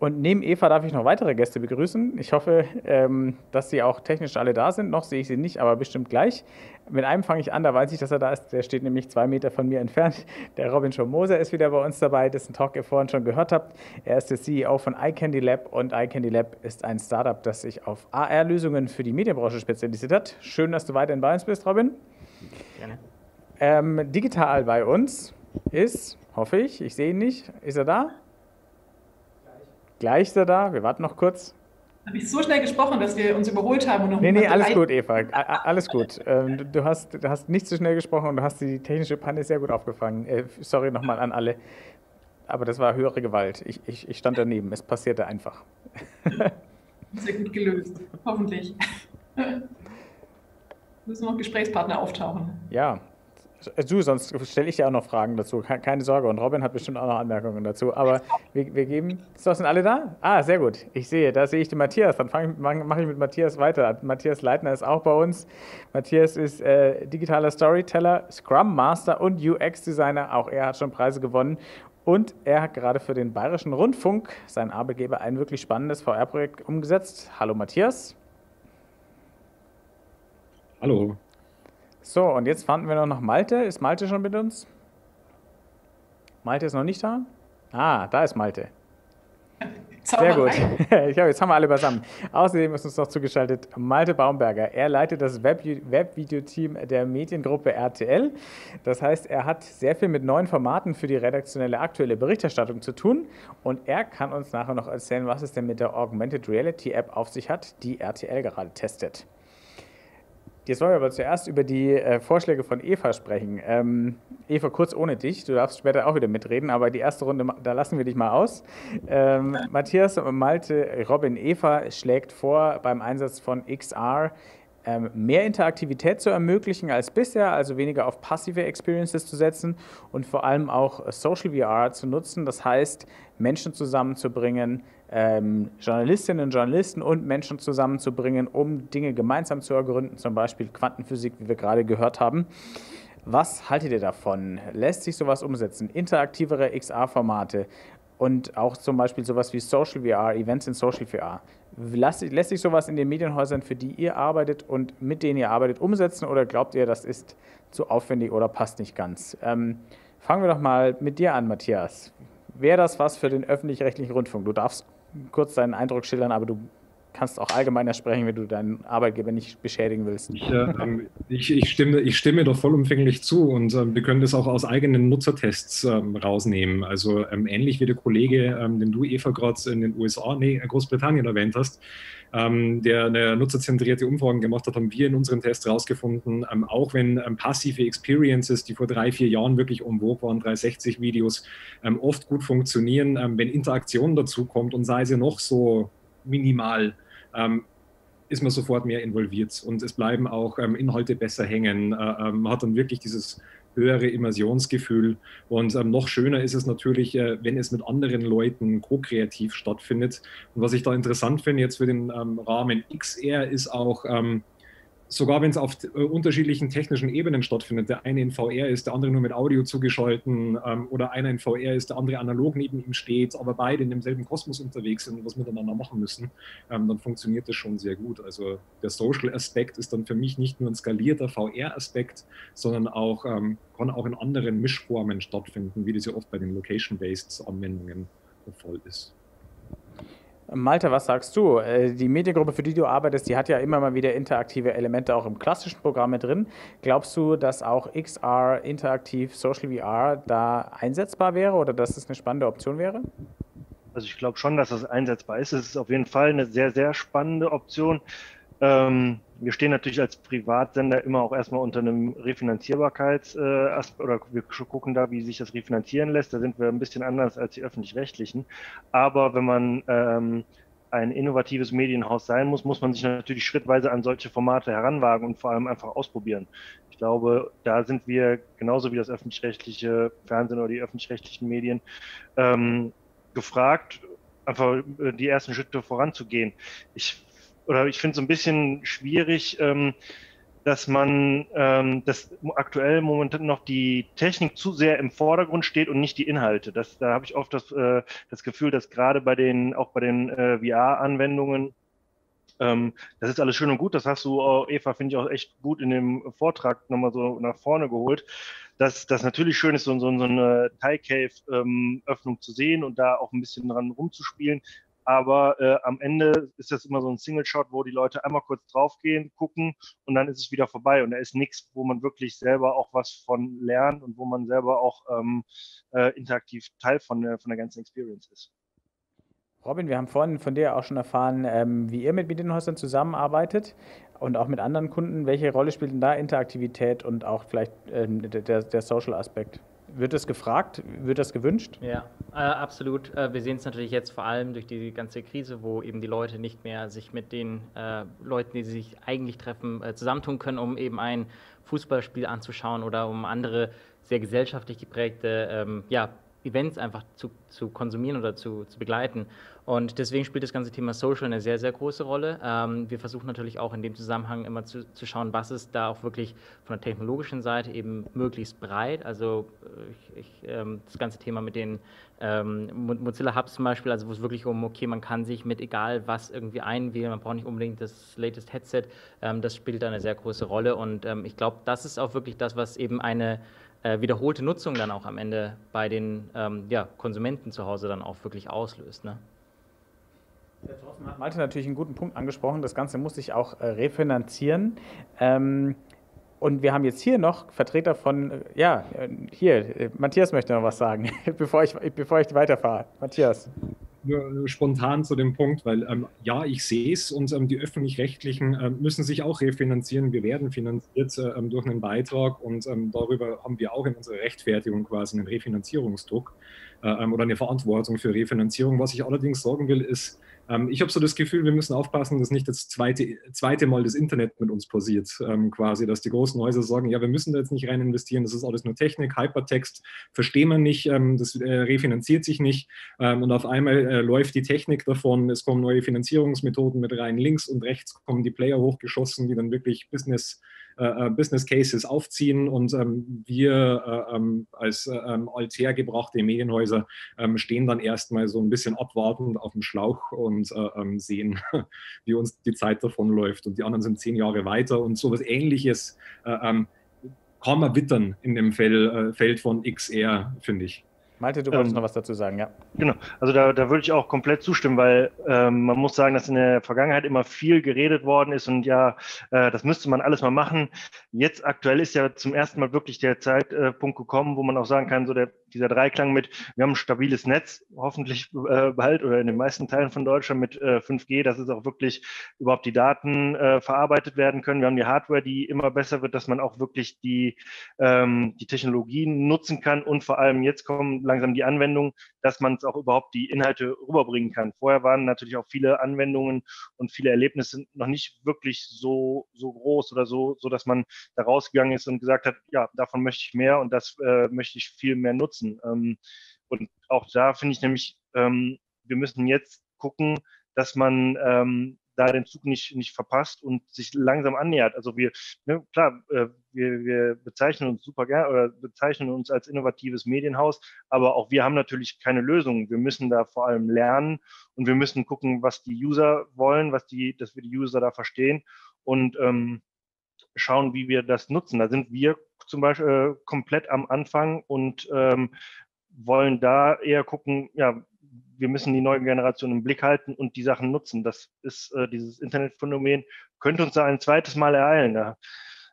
Und neben Eva darf ich noch weitere Gäste begrüßen. Ich hoffe, ähm, dass sie auch technisch alle da sind. Noch sehe ich sie nicht, aber bestimmt gleich. Mit einem fange ich an, da weiß ich, dass er da ist. Der steht nämlich zwei Meter von mir entfernt. Der Robin Schomoser ist wieder bei uns dabei, dessen Talk ihr vorhin schon gehört habt. Er ist der CEO von iCandy Lab und iCandy Lab ist ein Startup, das sich auf AR-Lösungen für die Medienbranche spezialisiert hat. Schön, dass du weiterhin bei uns bist, Robin. Gerne. Ähm, digital bei uns ist, hoffe ich, ich sehe ihn nicht. Ist er da? Gleich ist er da. Wir warten noch kurz. Habe ich so schnell gesprochen, dass wir uns überholt haben und noch Nee, nee, alles gut, Eva. Alles gut. Du hast, du hast nicht so schnell gesprochen und du hast die technische Panne sehr gut aufgefangen. Äh, sorry nochmal an alle. Aber das war höhere Gewalt. Ich, ich, ich stand daneben. Es passierte einfach. Sehr gut gelöst. Hoffentlich. Müssen noch Gesprächspartner auftauchen. Ja, Du, sonst stelle ich dir auch noch Fragen dazu. Keine Sorge. Und Robin hat bestimmt auch noch Anmerkungen dazu. Aber wir, wir geben. So, sind alle da? Ah, sehr gut. Ich sehe, da sehe ich den Matthias. Dann mache ich mit Matthias weiter. Matthias Leitner ist auch bei uns. Matthias ist äh, digitaler Storyteller, Scrum Master und UX-Designer. Auch er hat schon Preise gewonnen. Und er hat gerade für den Bayerischen Rundfunk, sein Arbeitgeber, ein wirklich spannendes VR-Projekt umgesetzt. Hallo Matthias. Hallo. So, und jetzt fanden wir noch nach Malte. Ist Malte schon mit uns? Malte ist noch nicht da? Ah, da ist Malte. Sehr gut. Ja, jetzt haben wir alle beisammen. Außerdem ist uns noch zugeschaltet Malte Baumberger. Er leitet das Webvideoteam der Mediengruppe RTL. Das heißt, er hat sehr viel mit neuen Formaten für die redaktionelle aktuelle Berichterstattung zu tun. Und er kann uns nachher noch erzählen, was es denn mit der Augmented Reality App auf sich hat, die RTL gerade testet. Jetzt wollen wir aber zuerst über die äh, Vorschläge von Eva sprechen. Ähm, Eva, kurz ohne dich, du darfst später auch wieder mitreden, aber die erste Runde, da lassen wir dich mal aus. Ähm, Matthias, Malte, Robin, Eva schlägt vor, beim Einsatz von XR ähm, mehr Interaktivität zu ermöglichen als bisher, also weniger auf passive Experiences zu setzen und vor allem auch Social VR zu nutzen. Das heißt, Menschen zusammenzubringen, ähm, Journalistinnen und Journalisten und Menschen zusammenzubringen, um Dinge gemeinsam zu ergründen, zum Beispiel Quantenphysik, wie wir gerade gehört haben. Was haltet ihr davon? Lässt sich sowas umsetzen? Interaktivere XR-Formate und auch zum Beispiel sowas wie Social VR, Events in Social VR. Lässt, lässt sich sowas in den Medienhäusern, für die ihr arbeitet und mit denen ihr arbeitet, umsetzen oder glaubt ihr, das ist zu aufwendig oder passt nicht ganz? Ähm, fangen wir doch mal mit dir an, Matthias. Wäre das was für den öffentlich-rechtlichen Rundfunk? Du darfst kurz deinen Eindruck schildern, aber du kannst auch allgemeiner sprechen, wenn du deinen Arbeitgeber nicht beschädigen willst. Ich, äh, ich, ich, stimme, ich stimme doch vollumfänglich zu und äh, wir können das auch aus eigenen Nutzertests äh, rausnehmen. Also ähm, ähnlich wie der Kollege, ähm, den du Eva gerade in den USA, nee, Großbritannien erwähnt hast, ähm, der eine nutzerzentrierte Umfragen gemacht hat, haben wir in unserem Test herausgefunden, ähm, auch wenn ähm, passive Experiences, die vor drei, vier Jahren wirklich vogue waren, 360-Videos, ähm, oft gut funktionieren, wenn Interaktion dazu kommt und sei sie noch so minimal, ähm, ist man sofort mehr involviert und es bleiben auch ähm, Inhalte besser hängen. Äh, ähm, man hat dann wirklich dieses höhere Immersionsgefühl. Und ähm, noch schöner ist es natürlich, äh, wenn es mit anderen Leuten ko-kreativ stattfindet. Und was ich da interessant finde jetzt für den ähm, Rahmen XR ist auch, ähm, sogar wenn es auf äh, unterschiedlichen technischen Ebenen stattfindet, der eine in VR ist, der andere nur mit Audio zugeschalten ähm, oder einer in VR ist, der andere analog neben ihm steht, aber beide in demselben Kosmos unterwegs sind und was miteinander machen müssen, ähm, dann funktioniert das schon sehr gut. Also der Social-Aspekt ist dann für mich nicht nur ein skalierter VR-Aspekt, sondern auch ähm, kann auch in anderen Mischformen stattfinden, wie das ja oft bei den Location-Based Anwendungen der Fall ist. Malte, was sagst du? Äh, die Mediengruppe, für die du arbeitest, die hat ja immer mal wieder interaktive Elemente auch im klassischen Programm mit drin. Glaubst du, dass auch XR, interaktiv, Social VR da einsetzbar wäre oder dass es eine spannende Option wäre? Also ich glaube schon, dass das einsetzbar ist. Es ist auf jeden Fall eine sehr, sehr spannende Option. Ähm, wir stehen natürlich als Privatsender immer auch erstmal unter einem Refinanzierbarkeits- äh, oder wir gucken da, wie sich das refinanzieren lässt. Da sind wir ein bisschen anders als die öffentlich-rechtlichen. Aber wenn man ähm, ein innovatives Medienhaus sein muss, muss man sich natürlich schrittweise an solche Formate heranwagen und vor allem einfach ausprobieren. Ich glaube, da sind wir genauso wie das öffentlich-rechtliche Fernsehen oder die öffentlich-rechtlichen Medien ähm, gefragt, einfach äh, die ersten Schritte voranzugehen. Ich oder ich finde es ein bisschen schwierig, ähm, dass man, ähm, dass aktuell momentan noch die Technik zu sehr im Vordergrund steht und nicht die Inhalte. Das, da habe ich oft das, äh, das Gefühl, dass gerade bei den, auch bei den äh, VR-Anwendungen, ähm, das ist alles schön und gut. Das hast du, Eva, finde ich auch echt gut in dem Vortrag nochmal so nach vorne geholt. Dass das natürlich schön ist, so, so, so eine Thai Cave-Öffnung ähm, zu sehen und da auch ein bisschen dran rumzuspielen aber äh, am Ende ist das immer so ein Single-Shot, wo die Leute einmal kurz draufgehen, gucken und dann ist es wieder vorbei. Und da ist nichts, wo man wirklich selber auch was von lernt und wo man selber auch ähm, äh, interaktiv Teil von der, von der ganzen Experience ist. Robin, wir haben vorhin von dir auch schon erfahren, ähm, wie ihr mit Medienhäusern zusammenarbeitet und auch mit anderen Kunden. Welche Rolle spielt denn da Interaktivität und auch vielleicht ähm, der, der Social-Aspekt? Wird das gefragt? Wird das gewünscht? Ja, äh, absolut. Äh, wir sehen es natürlich jetzt vor allem durch die ganze Krise, wo eben die Leute nicht mehr sich mit den äh, Leuten, die sich eigentlich treffen, äh, zusammentun können, um eben ein Fußballspiel anzuschauen oder um andere sehr gesellschaftlich geprägte ähm, ja, Events einfach zu, zu konsumieren oder zu, zu begleiten. Und deswegen spielt das ganze Thema Social eine sehr, sehr große Rolle. Ähm, wir versuchen natürlich auch in dem Zusammenhang immer zu, zu, schauen, was ist da auch wirklich von der technologischen Seite eben möglichst breit. Also äh, ich, ich, ähm, das ganze Thema mit den ähm, Mozilla Hubs zum Beispiel, also wo es wirklich um, okay, man kann sich mit egal was irgendwie einwählen, man braucht nicht unbedingt das latest Headset, ähm, das spielt da eine sehr große Rolle. Und ähm, ich glaube, das ist auch wirklich das, was eben eine äh, wiederholte Nutzung dann auch am Ende bei den ähm, ja, Konsumenten zu Hause dann auch wirklich auslöst. Ne? Ja, Thorsten hat Malte natürlich einen guten Punkt angesprochen. Das Ganze muss sich auch äh, refinanzieren. Ähm, und wir haben jetzt hier noch Vertreter von, äh, ja, äh, hier, Matthias möchte noch was sagen, bevor ich, bevor ich weiterfahre. Matthias nur spontan zu dem Punkt, weil ähm, ja, ich sehe es und ähm, die öffentlich-rechtlichen äh, müssen sich auch refinanzieren. Wir werden finanziert äh, ähm, durch einen Beitrag und ähm, darüber haben wir auch in unserer Rechtfertigung quasi einen Refinanzierungsdruck äh, ähm, oder eine Verantwortung für Refinanzierung. Was ich allerdings sagen will, ist, Ähm, ich habe so das Gefühl, wir müssen aufpassen, dass nicht das zweite, zweite Mal das Internet mit uns passiert, ähm, quasi, dass die großen Häuser sagen, ja, wir müssen da jetzt nicht rein investieren, das ist alles nur Technik, Hypertext, verstehen wir nicht, ähm, das äh, refinanziert sich nicht ähm, und auf einmal äh, läuft die Technik davon, es kommen neue Finanzierungsmethoden mit rein, links und rechts kommen die Player hochgeschossen, die dann wirklich Business äh, äh, Business Cases aufziehen und ähm, wir äh, ähm, als äh, ähm, alther gebrachte Medienhäuser ähm, stehen dann erstmal so ein bisschen abwartend auf dem Schlauch und äh, ähm, sehen, wie uns die Zeit davonläuft und die anderen sind zehn Jahre weiter und sowas ähnliches kann man wittern in dem Feld, Feld von XR, finde ich. Malte, du wolltest ähm, noch was dazu sagen, ja. Genau, also da, da würde ich auch komplett zustimmen, weil ähm, man muss sagen, dass in der Vergangenheit immer viel geredet worden ist und ja, äh, das müsste man alles mal machen. Jetzt aktuell ist ja zum ersten Mal wirklich der Zeitpunkt gekommen, wo man auch sagen kann, so der dieser Dreiklang mit, wir haben ein stabiles Netz, hoffentlich äh, bald oder in den meisten Teilen von Deutschland mit äh, 5G, dass es auch wirklich überhaupt die Daten äh, verarbeitet werden können. Wir haben die Hardware, die immer besser wird, dass man auch wirklich die, ähm, die Technologien nutzen kann und vor allem jetzt kommen langsam die Anwendungen, dass man es auch überhaupt die Inhalte rüberbringen kann. Vorher waren natürlich auch viele Anwendungen und viele Erlebnisse noch nicht wirklich so, so groß oder so, so dass man da rausgegangen ist und gesagt hat, ja, davon möchte ich mehr und das äh, möchte ich viel mehr nutzen nutzen. Ähm, und auch da finde ich nämlich, ähm, wir müssen jetzt gucken, dass man ähm, da den Zug nicht, nicht verpasst und sich langsam annähert. Also wir, ne, klar, äh, wir, wir bezeichnen uns super gerne oder bezeichnen uns als innovatives Medienhaus, aber auch wir haben natürlich keine Lösung. Wir müssen da vor allem lernen und wir müssen gucken, was die User wollen, was die, dass wir die User da verstehen und ähm, schauen, wie wir das nutzen. Da sind wir zum Beispiel äh, komplett am Anfang und ähm, wollen da eher gucken, ja, wir müssen die neue Generation im Blick halten und die Sachen nutzen. Das ist äh, dieses Internetphänomen, könnte uns da ein zweites Mal ereilen. Da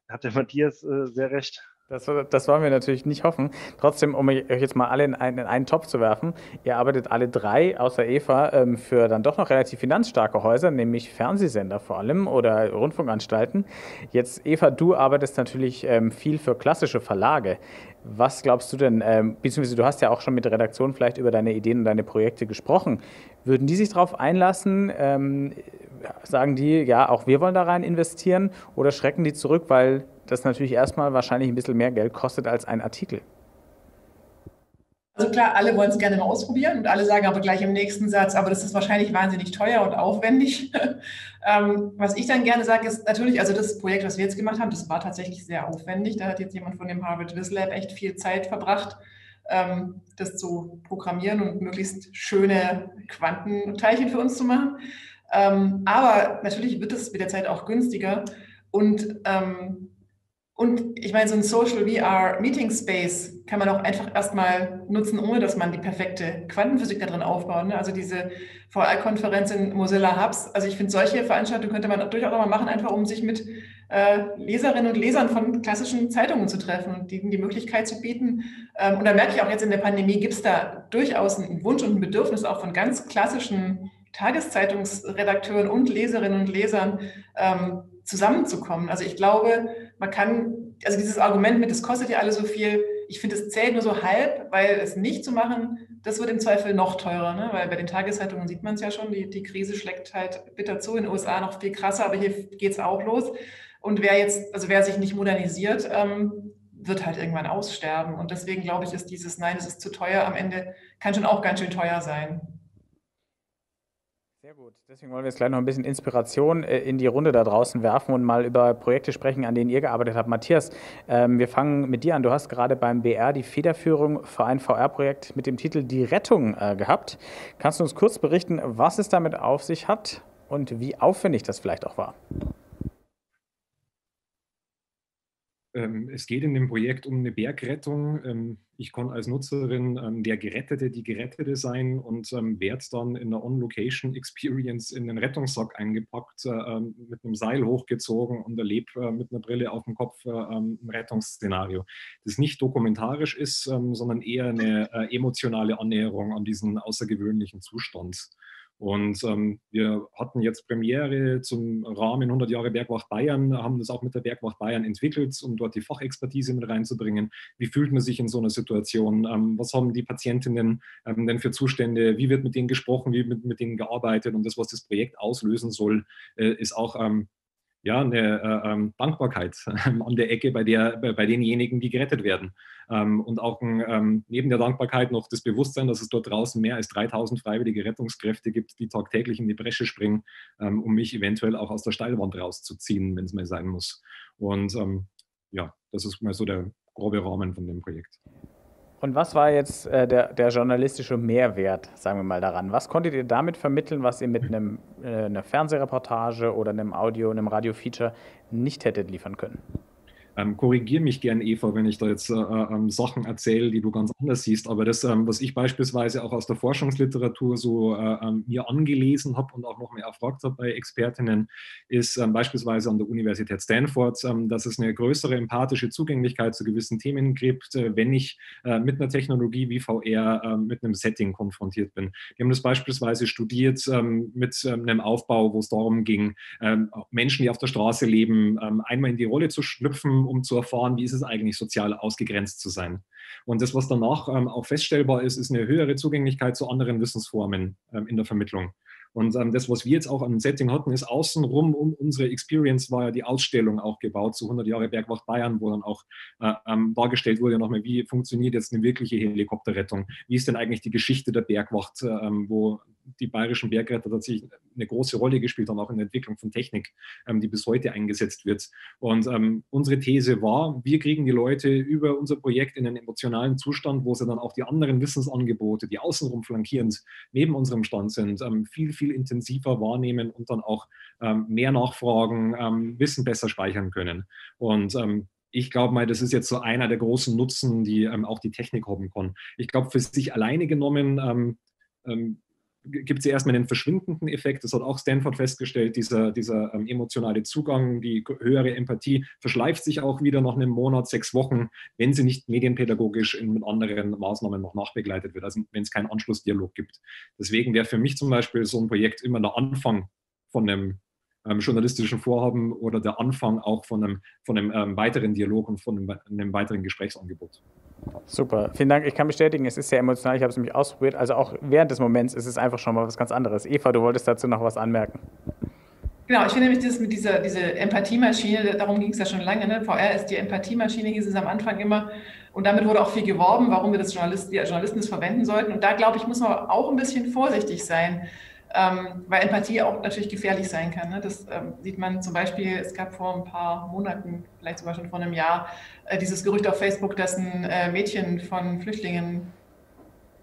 hat der Matthias äh, sehr recht. Das, das, wollen wir natürlich nicht hoffen. Trotzdem, um euch jetzt mal alle in einen, in einen Topf zu werfen, ihr arbeitet alle drei, außer Eva, ähm, für dann doch noch relativ finanzstarke Häuser, nämlich Fernsehsender vor allem oder Rundfunkanstalten. Jetzt, Eva, du arbeitest natürlich ähm, viel für klassische Verlage. Was glaubst du denn, ähm, beziehungsweise du hast ja auch schon mit der Redaktion vielleicht über deine Ideen und deine Projekte gesprochen. Würden die sich darauf einlassen? sagen die, ja, auch wir wollen da rein investieren oder schrecken die zurück, weil das natürlich erstmal wahrscheinlich ein bisschen mehr Geld kostet als ein Artikel? Also klar, alle wollen es gerne mal ausprobieren und alle sagen aber gleich im nächsten Satz, aber das ist wahrscheinlich wahnsinnig teuer und aufwendig. ähm, was ich dann gerne sage, ist natürlich, also das Projekt, was wir jetzt gemacht haben, das war tatsächlich sehr aufwendig. Da hat jetzt jemand von dem Harvard Wiz Lab echt viel Zeit verbracht, ähm, das zu programmieren und möglichst schöne Quantenteilchen für uns zu machen. Ähm, aber natürlich wird es mit der Zeit auch günstiger und ähm, und ich meine, so ein Social VR Meeting Space kann man auch einfach erstmal nutzen, ohne dass man die perfekte Quantenphysik da drin aufbaut. Ne? Also diese VR-Konferenz in Mozilla Hubs. Also ich finde, solche Veranstaltungen könnte man durchaus auch mal machen, einfach um sich mit äh, Leserinnen und Lesern von klassischen Zeitungen zu treffen und ihnen die Möglichkeit zu bieten. Ähm, und da merke ich auch jetzt in der Pandemie, gibt es da durchaus einen Wunsch und ein Bedürfnis auch von ganz klassischen Tageszeitungsredakteuren und Leserinnen und Lesern ähm, zusammenzukommen. Also ich glaube, man kann, also dieses Argument mit, es kostet ja alle so viel, ich finde, es zählt nur so halb, weil es nicht zu machen, das wird im Zweifel noch teurer, ne? weil bei den Tageszeitungen sieht man es ja schon, die, die Krise schlägt halt bitter zu, in den USA noch viel krasser, aber hier geht es auch los. Und wer jetzt, also wer sich nicht modernisiert, ähm, wird halt irgendwann aussterben. Und deswegen glaube ich, ist dieses Nein, es ist zu teuer am Ende, kann schon auch ganz schön teuer sein. Sehr gut. Deswegen wollen wir jetzt gleich noch ein bisschen Inspiration äh, in die Runde da draußen werfen und mal über Projekte sprechen, an denen ihr gearbeitet habt. Matthias, ähm, wir fangen mit dir an. Du hast gerade beim BR die Federführung für ein VR-Projekt mit dem Titel Die Rettung äh, gehabt. Kannst du uns kurz berichten, was es damit auf sich hat und wie aufwendig das vielleicht auch war? Ähm, es geht in dem Projekt um eine Bergrettung. Ähm, ich kann als Nutzerin ähm, der Gerettete, die Gerettete sein und werde dann in der On-Location-Experience in den Rettungssack eingepackt, äh, mit einem Seil hochgezogen und erlebe äh, mit einer Brille auf dem Kopf äh, ein Rettungsszenario, das nicht dokumentarisch ist, sondern eher eine emotionale Annäherung an diesen außergewöhnlichen Zustand. Und ähm, wir hatten jetzt Premiere zum Rahmen 100 Jahre Bergwacht Bayern, haben das auch mit der Bergwacht Bayern entwickelt, um dort die Fachexpertise mit reinzubringen. Wie fühlt man sich in so einer Situation? Ähm, was haben die Patientinnen ähm, denn für Zustände? Wie wird mit denen gesprochen? Wie wird mit denen gearbeitet? Und das, was das Projekt auslösen soll, äh, ist auch ähm, ja, eine äh, ähm, Dankbarkeit ähm, an der Ecke bei, der, bei, denjenigen, die gerettet werden. Ähm, und auch ein, neben der Dankbarkeit noch das Bewusstsein, dass es dort draußen mehr als 3000 freiwillige Rettungskräfte gibt, die tagtäglich in die Bresche springen, um mich eventuell auch aus der Steilwand rauszuziehen, wenn es mal sein muss. Und ja, das ist mal so der grobe Rahmen von dem Projekt. Und was war jetzt äh, der, der, journalistische Mehrwert, sagen wir mal, daran? Was konntet ihr damit vermitteln, was ihr mit einem, äh, einer Fernsehreportage oder einem Audio, einem Radio-Feature nicht hättet liefern können? Ähm, Korrigiere mich gern, Eva, wenn ich da jetzt äh, ähm, Sachen erzähle, die du ganz anders siehst. Aber das, ähm, was ich beispielsweise auch aus der Forschungsliteratur so äh, ähm, mir angelesen habe und auch noch mehr erfragt habe bei Expertinnen, ist ähm, beispielsweise an der Universität Stanford, ähm, dass es eine größere empathische Zugänglichkeit zu gewissen Themen gibt, äh, wenn ich äh, mit einer Technologie wie VR mit einem Setting konfrontiert bin. Die haben das beispielsweise studiert mit einem Aufbau, wo es darum ging, Menschen, die auf der Straße leben, einmal in die Rolle zu schlüpfen um zu erfahren, wie ist es eigentlich, sozial ausgegrenzt zu sein. Und das, was danach ähm, auch feststellbar ist, ist eine höhere Zugänglichkeit zu anderen Wissensformen ähm, in der Vermittlung. Und ähm, das, was wir jetzt auch am Setting hatten, ist außenrum um unsere Experience war ja die Ausstellung auch gebaut zu 100 Jahre Bergwacht Bayern, wo dann auch äh, ähm, dargestellt wurde nochmal, wie funktioniert jetzt eine wirkliche Helikopterrettung? Wie ist denn eigentlich die Geschichte der Bergwacht, äh, wo die bayerischen Bergretter tatsächlich eine große Rolle gespielt haben, auch in der Entwicklung von Technik, ähm, die bis heute eingesetzt wird. Und ähm, unsere These war, wir kriegen die Leute über unser Projekt in einen emotionalen Zustand, wo sie dann auch die anderen Wissensangebote, die außenrum flankierend neben unserem Stand sind, ähm, viel, viel intensiver wahrnehmen und dann auch ähm, mehr nachfragen, ähm, Wissen besser speichern können. Und ähm, ich glaube mal, das ist jetzt so einer der großen Nutzen, die ähm, auch die Technik haben kann. Ich glaube, für sich alleine genommen ähm, ähm, gibt es erstmal einen verschwindenden Effekt. Das hat auch Stanford festgestellt, dieser, dieser ähm, emotionale Zugang, die höhere Empathie verschleift sich auch wieder nach einem Monat, sechs Wochen, wenn sie nicht medienpädagogisch in, mit anderen Maßnahmen noch nachbegleitet wird, also wenn es keinen Anschlussdialog gibt. Deswegen wäre für mich zum Beispiel so ein Projekt immer der Anfang von einem ähm, journalistischen Vorhaben oder der Anfang auch von einem, von einem ähm, weiteren Dialog und von einem, einem weiteren Gesprächsangebot. Super, vielen Dank. Ich kann bestätigen, es ist sehr emotional. Ich habe es nämlich ausprobiert. Also auch während des Moments ist es einfach schon mal was ganz anderes. Eva, du wolltest dazu noch was anmerken. Genau, ich finde nämlich das mit dieser diese Empathiemaschine, darum ging es ja schon lange. Ne? VR ist die Empathiemaschine, hieß es am Anfang immer. Und damit wurde auch viel geworben, warum wir das Journalist, die Journalisten das verwenden sollten. Und da, glaube ich, muss man auch ein bisschen vorsichtig sein ähm, weil Empathie auch natürlich gefährlich sein kann. Ne? Das ähm, sieht man zum Beispiel, es gab vor ein paar Monaten, vielleicht sogar schon vor einem Jahr, äh, dieses Gerücht auf Facebook, dass ein äh, Mädchen von Flüchtlingen,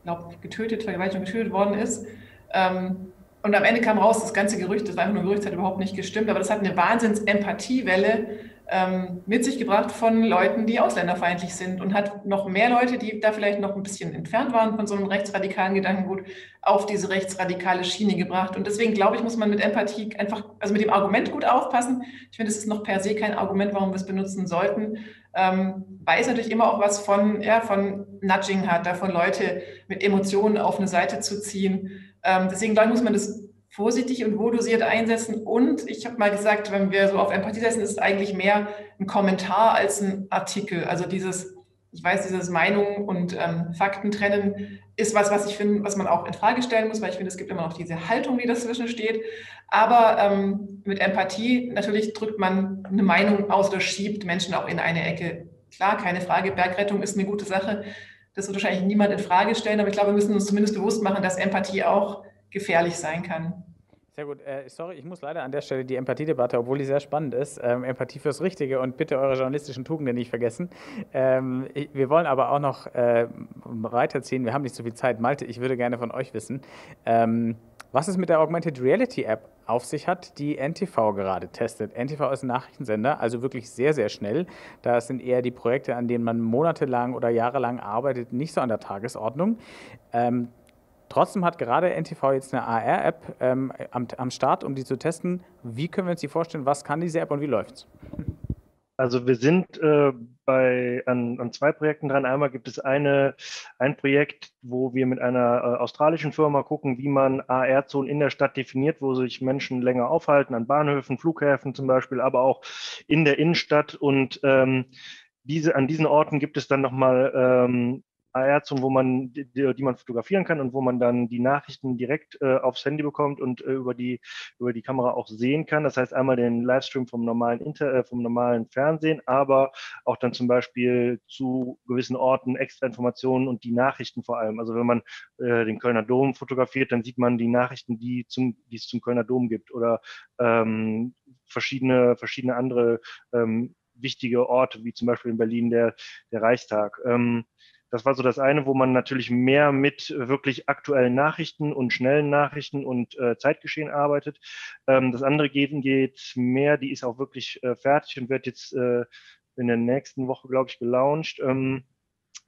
glaube getötet, vergewaltigt und getötet worden ist. Ähm, und am Ende kam raus, das ganze Gerücht, das war einfach nur ein Gerücht, hat überhaupt nicht gestimmt, aber das hat eine Wahnsinns-Empathiewelle ähm, mit sich gebracht von Leuten, die ausländerfeindlich sind und hat noch mehr Leute, die da vielleicht noch ein bisschen entfernt waren von so einem rechtsradikalen Gedankengut, auf diese rechtsradikale Schiene gebracht. Und deswegen glaube ich, muss man mit Empathie einfach, also mit dem Argument gut aufpassen. Ich finde, es ist noch per se kein Argument, warum wir es benutzen sollten, ähm, weil es natürlich immer auch was von, ja, von Nudging hat, davon Leute mit Emotionen auf eine Seite zu ziehen. Ähm, deswegen glaube ich, muss man das vorsichtig und wohldosiert einsetzen. Und ich habe mal gesagt, wenn wir so auf Empathie setzen, ist es eigentlich mehr ein Kommentar als ein Artikel. Also dieses, ich weiß, dieses Meinung und ähm, Fakten trennen ist was, was ich finde, was man auch in Frage stellen muss, weil ich finde, es gibt immer noch diese Haltung, die dazwischen steht. Aber ähm, mit Empathie natürlich drückt man eine Meinung aus oder schiebt Menschen auch in eine Ecke. Klar, keine Frage, Bergrettung ist eine gute Sache. Das wird wahrscheinlich niemand in Frage stellen, aber ich glaube, wir müssen uns zumindest bewusst machen, dass Empathie auch gefährlich sein kann. Sehr gut. Äh, sorry, ich muss leider an der Stelle die Empathiedebatte, obwohl die sehr spannend ist, ähm, Empathie fürs Richtige und bitte eure journalistischen Tugenden nicht vergessen. Ähm, wir wollen aber auch noch äh, weiterziehen. Wir haben nicht so viel Zeit. Malte, ich würde gerne von euch wissen, ähm, was es mit der Augmented Reality App auf sich hat, die NTV gerade testet. NTV ist ein Nachrichtensender, also wirklich sehr, sehr schnell. Da sind eher die Projekte, an denen man monatelang oder jahrelang arbeitet, nicht so an der Tagesordnung. Trotzdem hat gerade NTV jetzt eine AR-App ähm, am, am, Start, um die zu testen. Wie können wir uns die vorstellen? Was kann diese App und wie läuft es? Also wir sind äh, bei, an, an, zwei Projekten dran. Einmal gibt es eine, ein Projekt, wo wir mit einer äh, australischen Firma gucken, wie man AR-Zonen in der Stadt definiert, wo sich Menschen länger aufhalten, an Bahnhöfen, Flughäfen zum Beispiel, aber auch in der Innenstadt. Und ähm, diese, an diesen Orten gibt es dann nochmal ähm, AR-Zonen, wo man, die, die, man fotografieren kann und wo man dann die Nachrichten direkt äh, aufs Handy bekommt und äh, über die über die Kamera auch sehen kann. Das heißt einmal den Livestream vom normalen Inter, äh, vom normalen Fernsehen, aber auch dann zum Beispiel zu gewissen Orten extra Informationen und die Nachrichten vor allem. Also wenn man äh, den Kölner Dom fotografiert, dann sieht man die Nachrichten, die zum die es zum Kölner Dom gibt oder ähm, verschiedene verschiedene andere ähm, wichtige Orte, wie zum Beispiel in Berlin der, der Reichstag. Ähm, das war so das eine, wo man natürlich mehr mit wirklich aktuellen Nachrichten und schnellen Nachrichten und äh, Zeitgeschehen arbeitet. Ähm, das andere geht, geht mehr, die ist auch wirklich äh, fertig und wird jetzt äh, in der nächsten Woche, glaube ich, gelauncht. Ähm,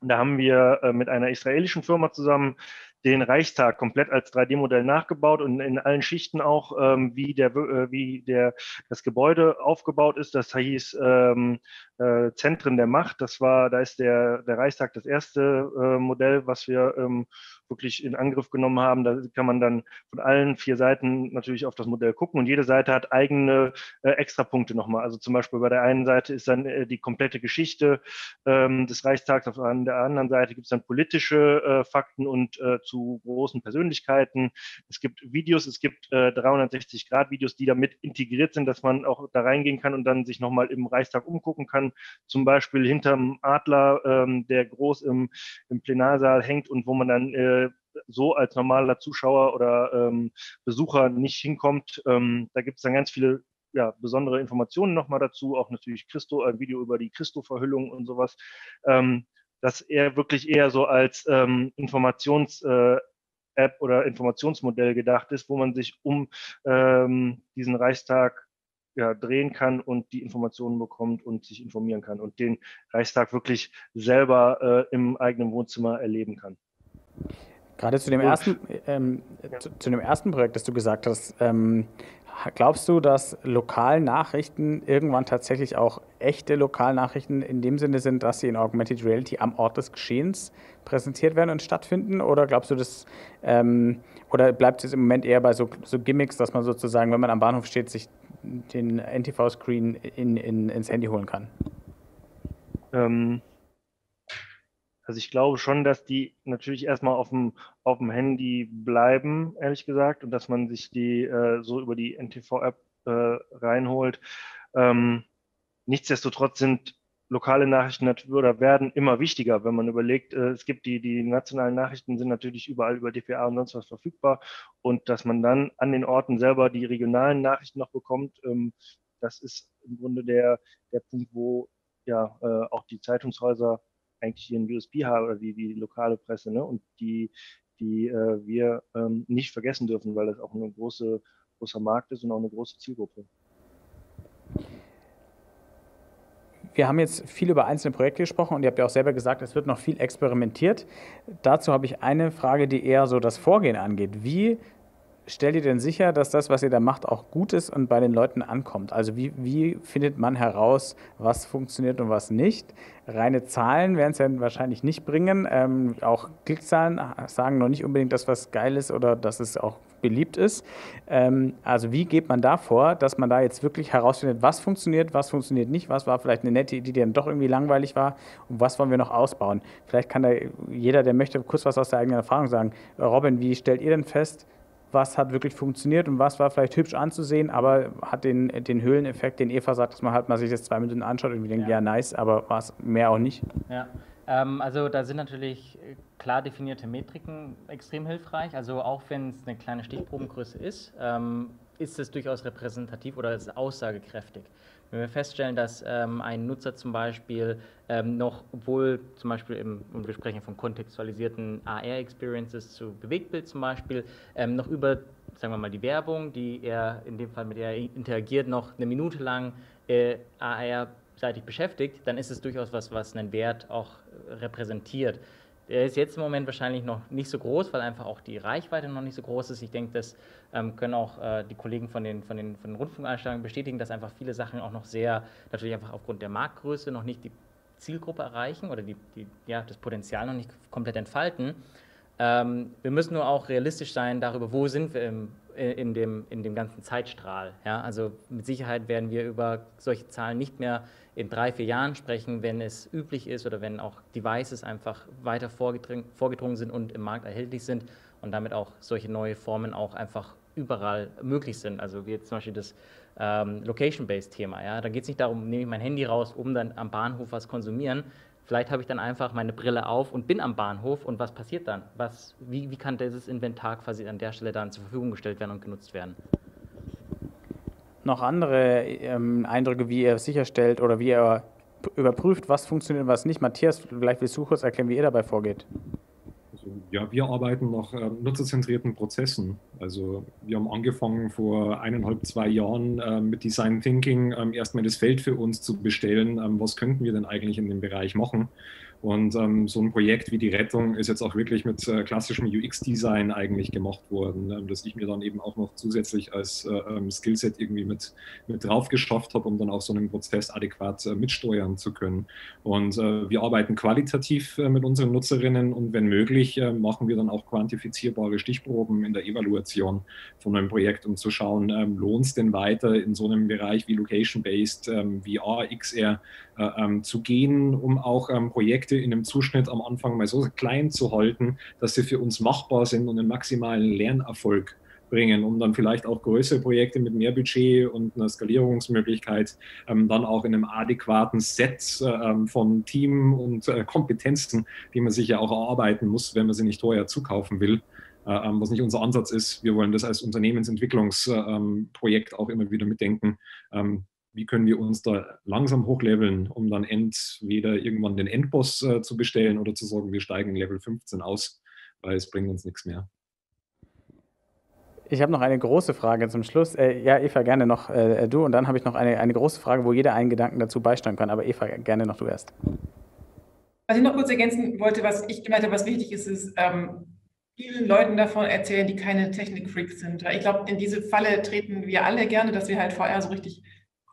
da haben wir äh, mit einer israelischen Firma zusammen den Reichstag komplett als 3D-Modell nachgebaut und in allen Schichten auch, ähm, wie, der, äh, wie der, das Gebäude aufgebaut ist. Das hieß ähm, äh, Zentren der Macht. Das war, da ist der, der Reichstag das erste äh, Modell, was wir ähm, wirklich in Angriff genommen haben. Da kann man dann von allen vier Seiten natürlich auf das Modell gucken und jede Seite hat eigene äh, Extrapunkte nochmal. Also zum Beispiel bei der einen Seite ist dann äh, die komplette Geschichte ähm, des Reichstags, auf der anderen Seite gibt es dann politische äh, Fakten und äh, zu großen Persönlichkeiten. Es gibt Videos, es gibt äh, 360-Grad-Videos, die damit integriert sind, dass man auch da reingehen kann und dann sich nochmal im Reichstag umgucken kann. Zum Beispiel hinterm Adler, ähm, der groß im, im Plenarsaal hängt und wo man dann äh, so als normaler Zuschauer oder ähm, Besucher nicht hinkommt. Ähm, da gibt es dann ganz viele ja, besondere Informationen nochmal dazu, auch natürlich Christo, ein Video über die Christo-Verhüllung und sowas. Ähm, dass er wirklich eher so als ähm, Informations- äh, oder Informationsmodell gedacht ist, wo man sich um ähm, diesen Reichstag ja, drehen kann und die Informationen bekommt und sich informieren kann und den Reichstag wirklich selber äh, im eigenen Wohnzimmer erleben kann. Gerade zu dem, ersten, ähm, zu, zu, dem ersten Projekt, das du gesagt hast, ähm, glaubst du, dass Lokalnachrichten irgendwann tatsächlich auch echte Lokalnachrichten in dem Sinne sind, dass sie in Augmented Reality am Ort des Geschehens präsentiert werden und stattfinden? Oder glaubst du, das ähm, oder bleibt es im Moment eher bei so, so, Gimmicks, dass man sozusagen, wenn man am Bahnhof steht, sich den NTV-Screen in, in, ins Handy holen kann? Ähm, also ich glaube schon, dass die natürlich erstmal auf dem, auf dem Handy bleiben, ehrlich gesagt, und dass man sich die äh, so über die NTV-App äh, reinholt. Ähm, nichtsdestotrotz sind lokale Nachrichten oder werden immer wichtiger, wenn man überlegt, äh, es gibt die, die nationalen Nachrichten sind natürlich überall über DPA und sonst was verfügbar und dass man dann an den Orten selber die regionalen Nachrichten noch bekommt, ähm, das ist im Grunde der, der Punkt, wo ja äh, auch die Zeitungshäuser eigentlich hier ein USP haben oder die, die lokale Presse ne? und die, die äh, wir ähm, nicht vergessen dürfen, weil das auch ein große, großer Markt ist und auch eine große Zielgruppe. Wir haben jetzt viel über einzelne Projekte gesprochen und ihr habt ja auch selber gesagt, es wird noch viel experimentiert. Dazu habe ich eine Frage, die eher so das Vorgehen angeht. Wie stellt ihr denn sicher, dass das, was ihr da macht, auch gut ist und bei den Leuten ankommt? Also wie, wie findet man heraus, was funktioniert und was nicht? Reine Zahlen werden es ja wahrscheinlich nicht bringen. Ähm, auch Klickzahlen sagen noch nicht unbedingt, dass was geil ist oder dass es auch beliebt ist. Ähm, also wie geht man da vor, dass man da jetzt wirklich herausfindet, was funktioniert, was funktioniert nicht, was war vielleicht eine nette Idee, die dann doch irgendwie langweilig war und was wollen wir noch ausbauen? Vielleicht kann da jeder, der möchte, kurz was aus der eigenen Erfahrung sagen. Robin, wie stellt ihr denn fest, was hat wirklich funktioniert und was war vielleicht hübsch anzusehen, aber hat den, den Höhleneffekt, den Eva sagt, dass man halt mal sich das zwei Minuten anschaut und denkt, ja, ja nice, aber war es mehr auch nicht. Ja. Ähm, also da sind natürlich äh, klar definierte Metriken extrem hilfreich. Also auch wenn es eine kleine Stichprobengröße ist, ähm, ist es durchaus repräsentativ oder ist aussagekräftig. Wenn wir feststellen, dass ähm, ein Nutzer zum Beispiel ähm, noch, obwohl zum Beispiel, im, und wir sprechen von kontextualisierten AR-Experiences zu Bewegtbild zum Beispiel, ähm, noch über, sagen wir mal, die Werbung, die er in dem Fall mit der er interagiert, noch eine Minute lang äh, AR seitig beschäftigt, dann ist es durchaus was, was einen Wert auch repräsentiert. Der ist jetzt im Moment wahrscheinlich noch nicht so groß, weil einfach auch die Reichweite noch nicht so groß ist. Ich denke, das ähm, können auch äh, die Kollegen von den, von, den, von den Rundfunkanstaltungen bestätigen, dass einfach viele Sachen auch noch sehr, natürlich einfach aufgrund der Marktgröße noch nicht die Zielgruppe erreichen oder die, die, ja, das Potenzial noch nicht komplett entfalten. Ähm, wir müssen nur auch realistisch sein darüber, wo sind wir im, in, dem, in dem ganzen Zeitstrahl. Ja? Also mit Sicherheit werden wir über solche Zahlen nicht mehr in drei, vier Jahren sprechen, wenn es üblich ist oder wenn auch Devices einfach weiter vorgedrungen sind und im Markt erhältlich sind und damit auch solche neue Formen auch einfach überall möglich sind. Also wie jetzt zum Beispiel das ähm, Location-Based-Thema. Ja? Da geht es nicht darum, nehme ich mein Handy raus, um dann am Bahnhof was konsumieren, Vielleicht habe ich dann einfach meine Brille auf und bin am Bahnhof und was passiert dann? Was, wie, wie kann dieses Inventar quasi an der Stelle dann zur Verfügung gestellt werden und genutzt werden? Noch andere ähm, Eindrücke, wie ihr sicherstellt oder wie ihr überprüft, was funktioniert und was nicht. Matthias, vielleicht willst du kurz erklären, wie ihr dabei vorgeht. Ja, wir arbeiten nach äh, nutzerzentrierten Prozessen. Also wir haben angefangen vor eineinhalb, zwei Jahren äh, mit Design Thinking ähm, erstmal das Feld für uns zu bestellen. Ähm, was könnten wir denn eigentlich in dem Bereich machen? Und ähm, so ein Projekt wie die Rettung ist jetzt auch wirklich mit äh, klassischem UX-Design eigentlich gemacht worden, ähm, dass ich mir dann eben auch noch zusätzlich als äh, ähm, Skillset irgendwie mit, mit drauf geschafft habe, um dann auch so einen Prozess adäquat äh, mitsteuern zu können. Und äh, wir arbeiten qualitativ äh, mit unseren Nutzerinnen und wenn möglich äh, machen wir dann auch quantifizierbare Stichproben in der Evaluation von einem Projekt, um zu schauen, ähm, lohnt es denn weiter in so einem Bereich wie Location-Based, ähm, VR, XR ähm, zu gehen, um auch Projekte Projekte in einem Zuschnitt am Anfang mal so klein zu halten, dass sie für uns machbar sind und einen maximalen Lernerfolg bringen, um dann vielleicht auch größere Projekte mit mehr Budget und einer Skalierungsmöglichkeit ähm, dann auch in einem adäquaten Set äh, von Team und äh, Kompetenzen, die man sich ja auch erarbeiten muss, wenn man sie nicht teuer zukaufen will, äh, ähm, was nicht unser Ansatz ist. Wir wollen das als Unternehmensentwicklungsprojekt auch immer wieder mitdenken. Ähm, wie können wir uns da langsam hochleveln, um dann entweder irgendwann den Endboss äh, zu bestellen oder zu sagen, wir steigen Level 15 aus, weil es bringt uns nichts mehr. Ich habe noch eine große Frage zum Schluss. Äh, ja, Eva, gerne noch äh, du. Und dann habe ich noch eine, eine große Frage, wo jeder einen Gedanken dazu beisteuern kann. Aber Eva, gerne noch du erst. Was ich noch kurz ergänzen wollte, was ich gemeint habe, was wichtig ist, ist, ähm, vielen Leuten davon erzählen, die keine Technikfreaks sind. Ich glaube, in diese Falle treten wir alle gerne, dass wir halt VR so richtig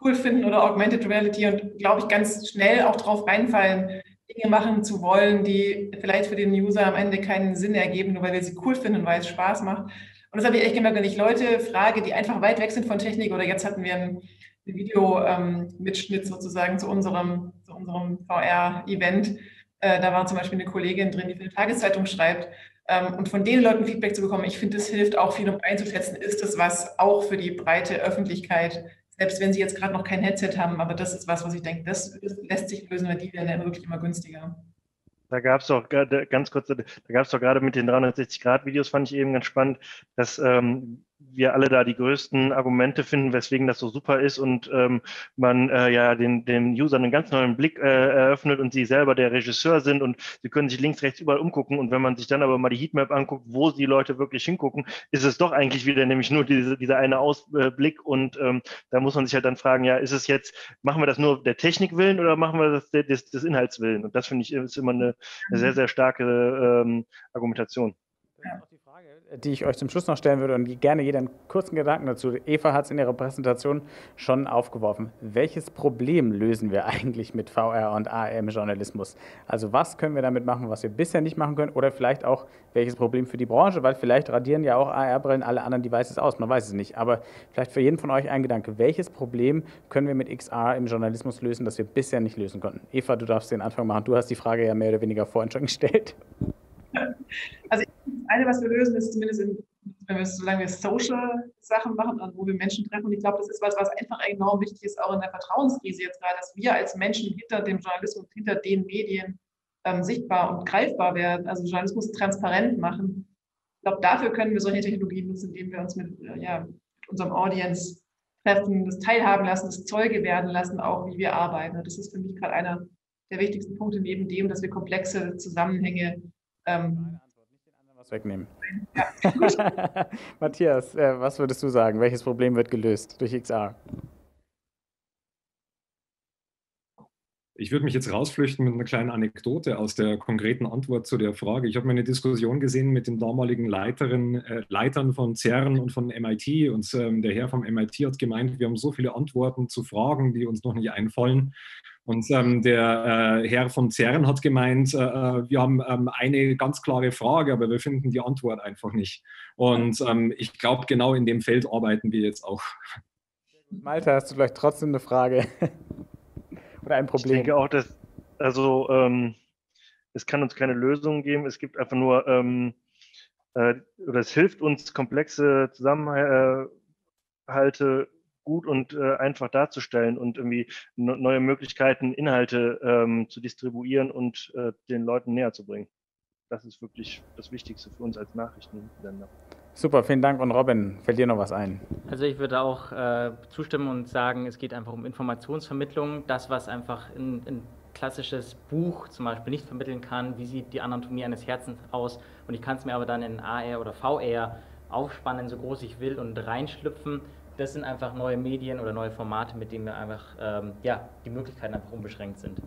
cool finden oder Augmented Reality und, glaube ich, ganz schnell auch darauf reinfallen, Dinge machen zu wollen, die vielleicht für den User am Ende keinen Sinn ergeben, nur weil wir sie cool finden und weil es Spaß macht. Und das habe ich echt gemerkt, wenn ich Leute frage, die einfach weit weg sind von Technik oder jetzt hatten wir ein Video-Mitschnitt ähm, sozusagen zu unserem, zu unserem VR-Event. Äh, da war zum Beispiel eine Kollegin drin, die für eine Tageszeitung schreibt. Ähm, und von den Leuten Feedback zu bekommen, ich finde, das hilft auch viel, um einzuschätzen, ist das was auch für die breite Öffentlichkeit selbst wenn sie jetzt gerade noch kein Headset haben, aber das ist was, was ich denke, das lässt sich lösen, weil die werden ja wirklich immer günstiger. Da gab es doch ganz kurz, da gab es doch gerade mit den 360-Grad-Videos, fand ich eben ganz spannend, dass ähm, wir alle da die größten Argumente finden, weswegen das so super ist und ähm, man äh, ja den, den Usern einen ganz neuen Blick äh, eröffnet und sie selber der Regisseur sind und sie können sich links, rechts überall umgucken und wenn man sich dann aber mal die Heatmap anguckt, wo die Leute wirklich hingucken, ist es doch eigentlich wieder nämlich nur diese, dieser eine Ausblick und ähm, da muss man sich halt dann fragen, ja, ist es jetzt, machen wir das nur der Technik willen oder machen wir das des, des Inhalts willen? Und das finde ich ist immer eine, eine sehr, sehr starke ähm, Argumentation. Ja die ich euch zum Schluss noch stellen würde und gerne jeder einen kurzen Gedanken dazu. Eva hat es in ihrer Präsentation schon aufgeworfen. Welches Problem lösen wir eigentlich mit VR und AR im Journalismus? Also was können wir damit machen, was wir bisher nicht machen können oder vielleicht auch welches Problem für die Branche, weil vielleicht radieren ja auch AR-Brillen alle anderen Devices aus, man weiß es nicht. Aber vielleicht für jeden von euch ein Gedanke. Welches Problem können wir mit XR im Journalismus lösen, das wir bisher nicht lösen konnten? Eva, du darfst den Anfang machen. Du hast die Frage ja mehr oder weniger vorhin schon gestellt. Also das eine, was wir lösen, ist zumindest, in, wenn wir, solange wir Social-Sachen machen, also wo wir Menschen treffen. Und ich glaube, das ist was, was einfach enorm wichtig ist, auch in der Vertrauenskrise jetzt gerade, dass wir als Menschen hinter dem Journalismus, hinter den Medien ähm, sichtbar und greifbar werden, also Journalismus transparent machen. Ich glaube, dafür können wir solche Technologien nutzen, indem wir uns mit, äh, ja, mit unserem Audience treffen, das teilhaben lassen, das Zeuge werden lassen, auch wie wir arbeiten. Das ist für mich gerade einer der wichtigsten Punkte neben dem, dass wir komplexe Zusammenhänge ähm, was wegnehmen. Ja. Matthias, äh, was würdest du sagen? Welches Problem wird gelöst durch XR? Ich würde mich jetzt rausflüchten mit einer kleinen Anekdote aus der konkreten Antwort zu der Frage. Ich habe mir eine Diskussion gesehen mit den damaligen Leiterin, äh, Leitern von CERN und von MIT. Und ähm, der Herr vom MIT hat gemeint, wir haben so viele Antworten zu Fragen, die uns noch nicht einfallen. Und ähm, der äh, Herr vom CERN hat gemeint, äh, äh, wir haben ähm, eine ganz klare Frage, aber wir finden die Antwort einfach nicht. Und ähm, ich glaube, genau in dem Feld arbeiten wir jetzt auch. Malte, hast du vielleicht trotzdem eine Frage oder ein Problem? Ich denke auch, dass, also ähm, es kann uns keine Lösung geben. Es gibt einfach nur, ähm, äh, oder es hilft uns, komplexe Zusammenhalte gut und äh, einfach darzustellen und irgendwie neue Möglichkeiten, Inhalte ähm, zu distribuieren und äh, den Leuten näher zu bringen. Das ist wirklich das Wichtigste für uns als Nachrichtensender. Super, vielen Dank. Und Robin, fällt dir noch was ein? Also ich würde auch äh, zustimmen und sagen, es geht einfach um Informationsvermittlung. Das, was einfach ein, klassisches Buch zum Beispiel nicht vermitteln kann, wie sieht die Anatomie eines Herzens aus und ich kann es mir aber dann in AR oder VR aufspannen, so groß ich will und reinschlüpfen das sind einfach neue Medien oder neue Formate, mit denen wir einfach ähm, ja, die Möglichkeiten einfach unbeschränkt sind.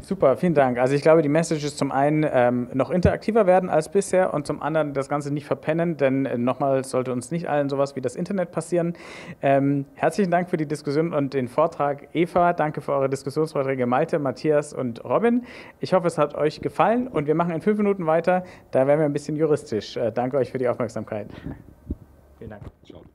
Super, vielen Dank. Also ich glaube, die Message ist zum einen ähm, noch interaktiver werden als bisher und zum anderen das Ganze nicht verpennen, denn äh, nochmal sollte uns nicht allen sowas wie das Internet passieren. Ähm, herzlichen Dank für die Diskussion und den Vortrag, Eva. Danke für eure Diskussionsvorträge, Malte, Matthias und Robin. Ich hoffe, es hat euch gefallen und wir machen in fünf Minuten weiter. Da werden wir ein bisschen juristisch. Äh, danke euch für die Aufmerksamkeit. Vielen Dank. Ciao.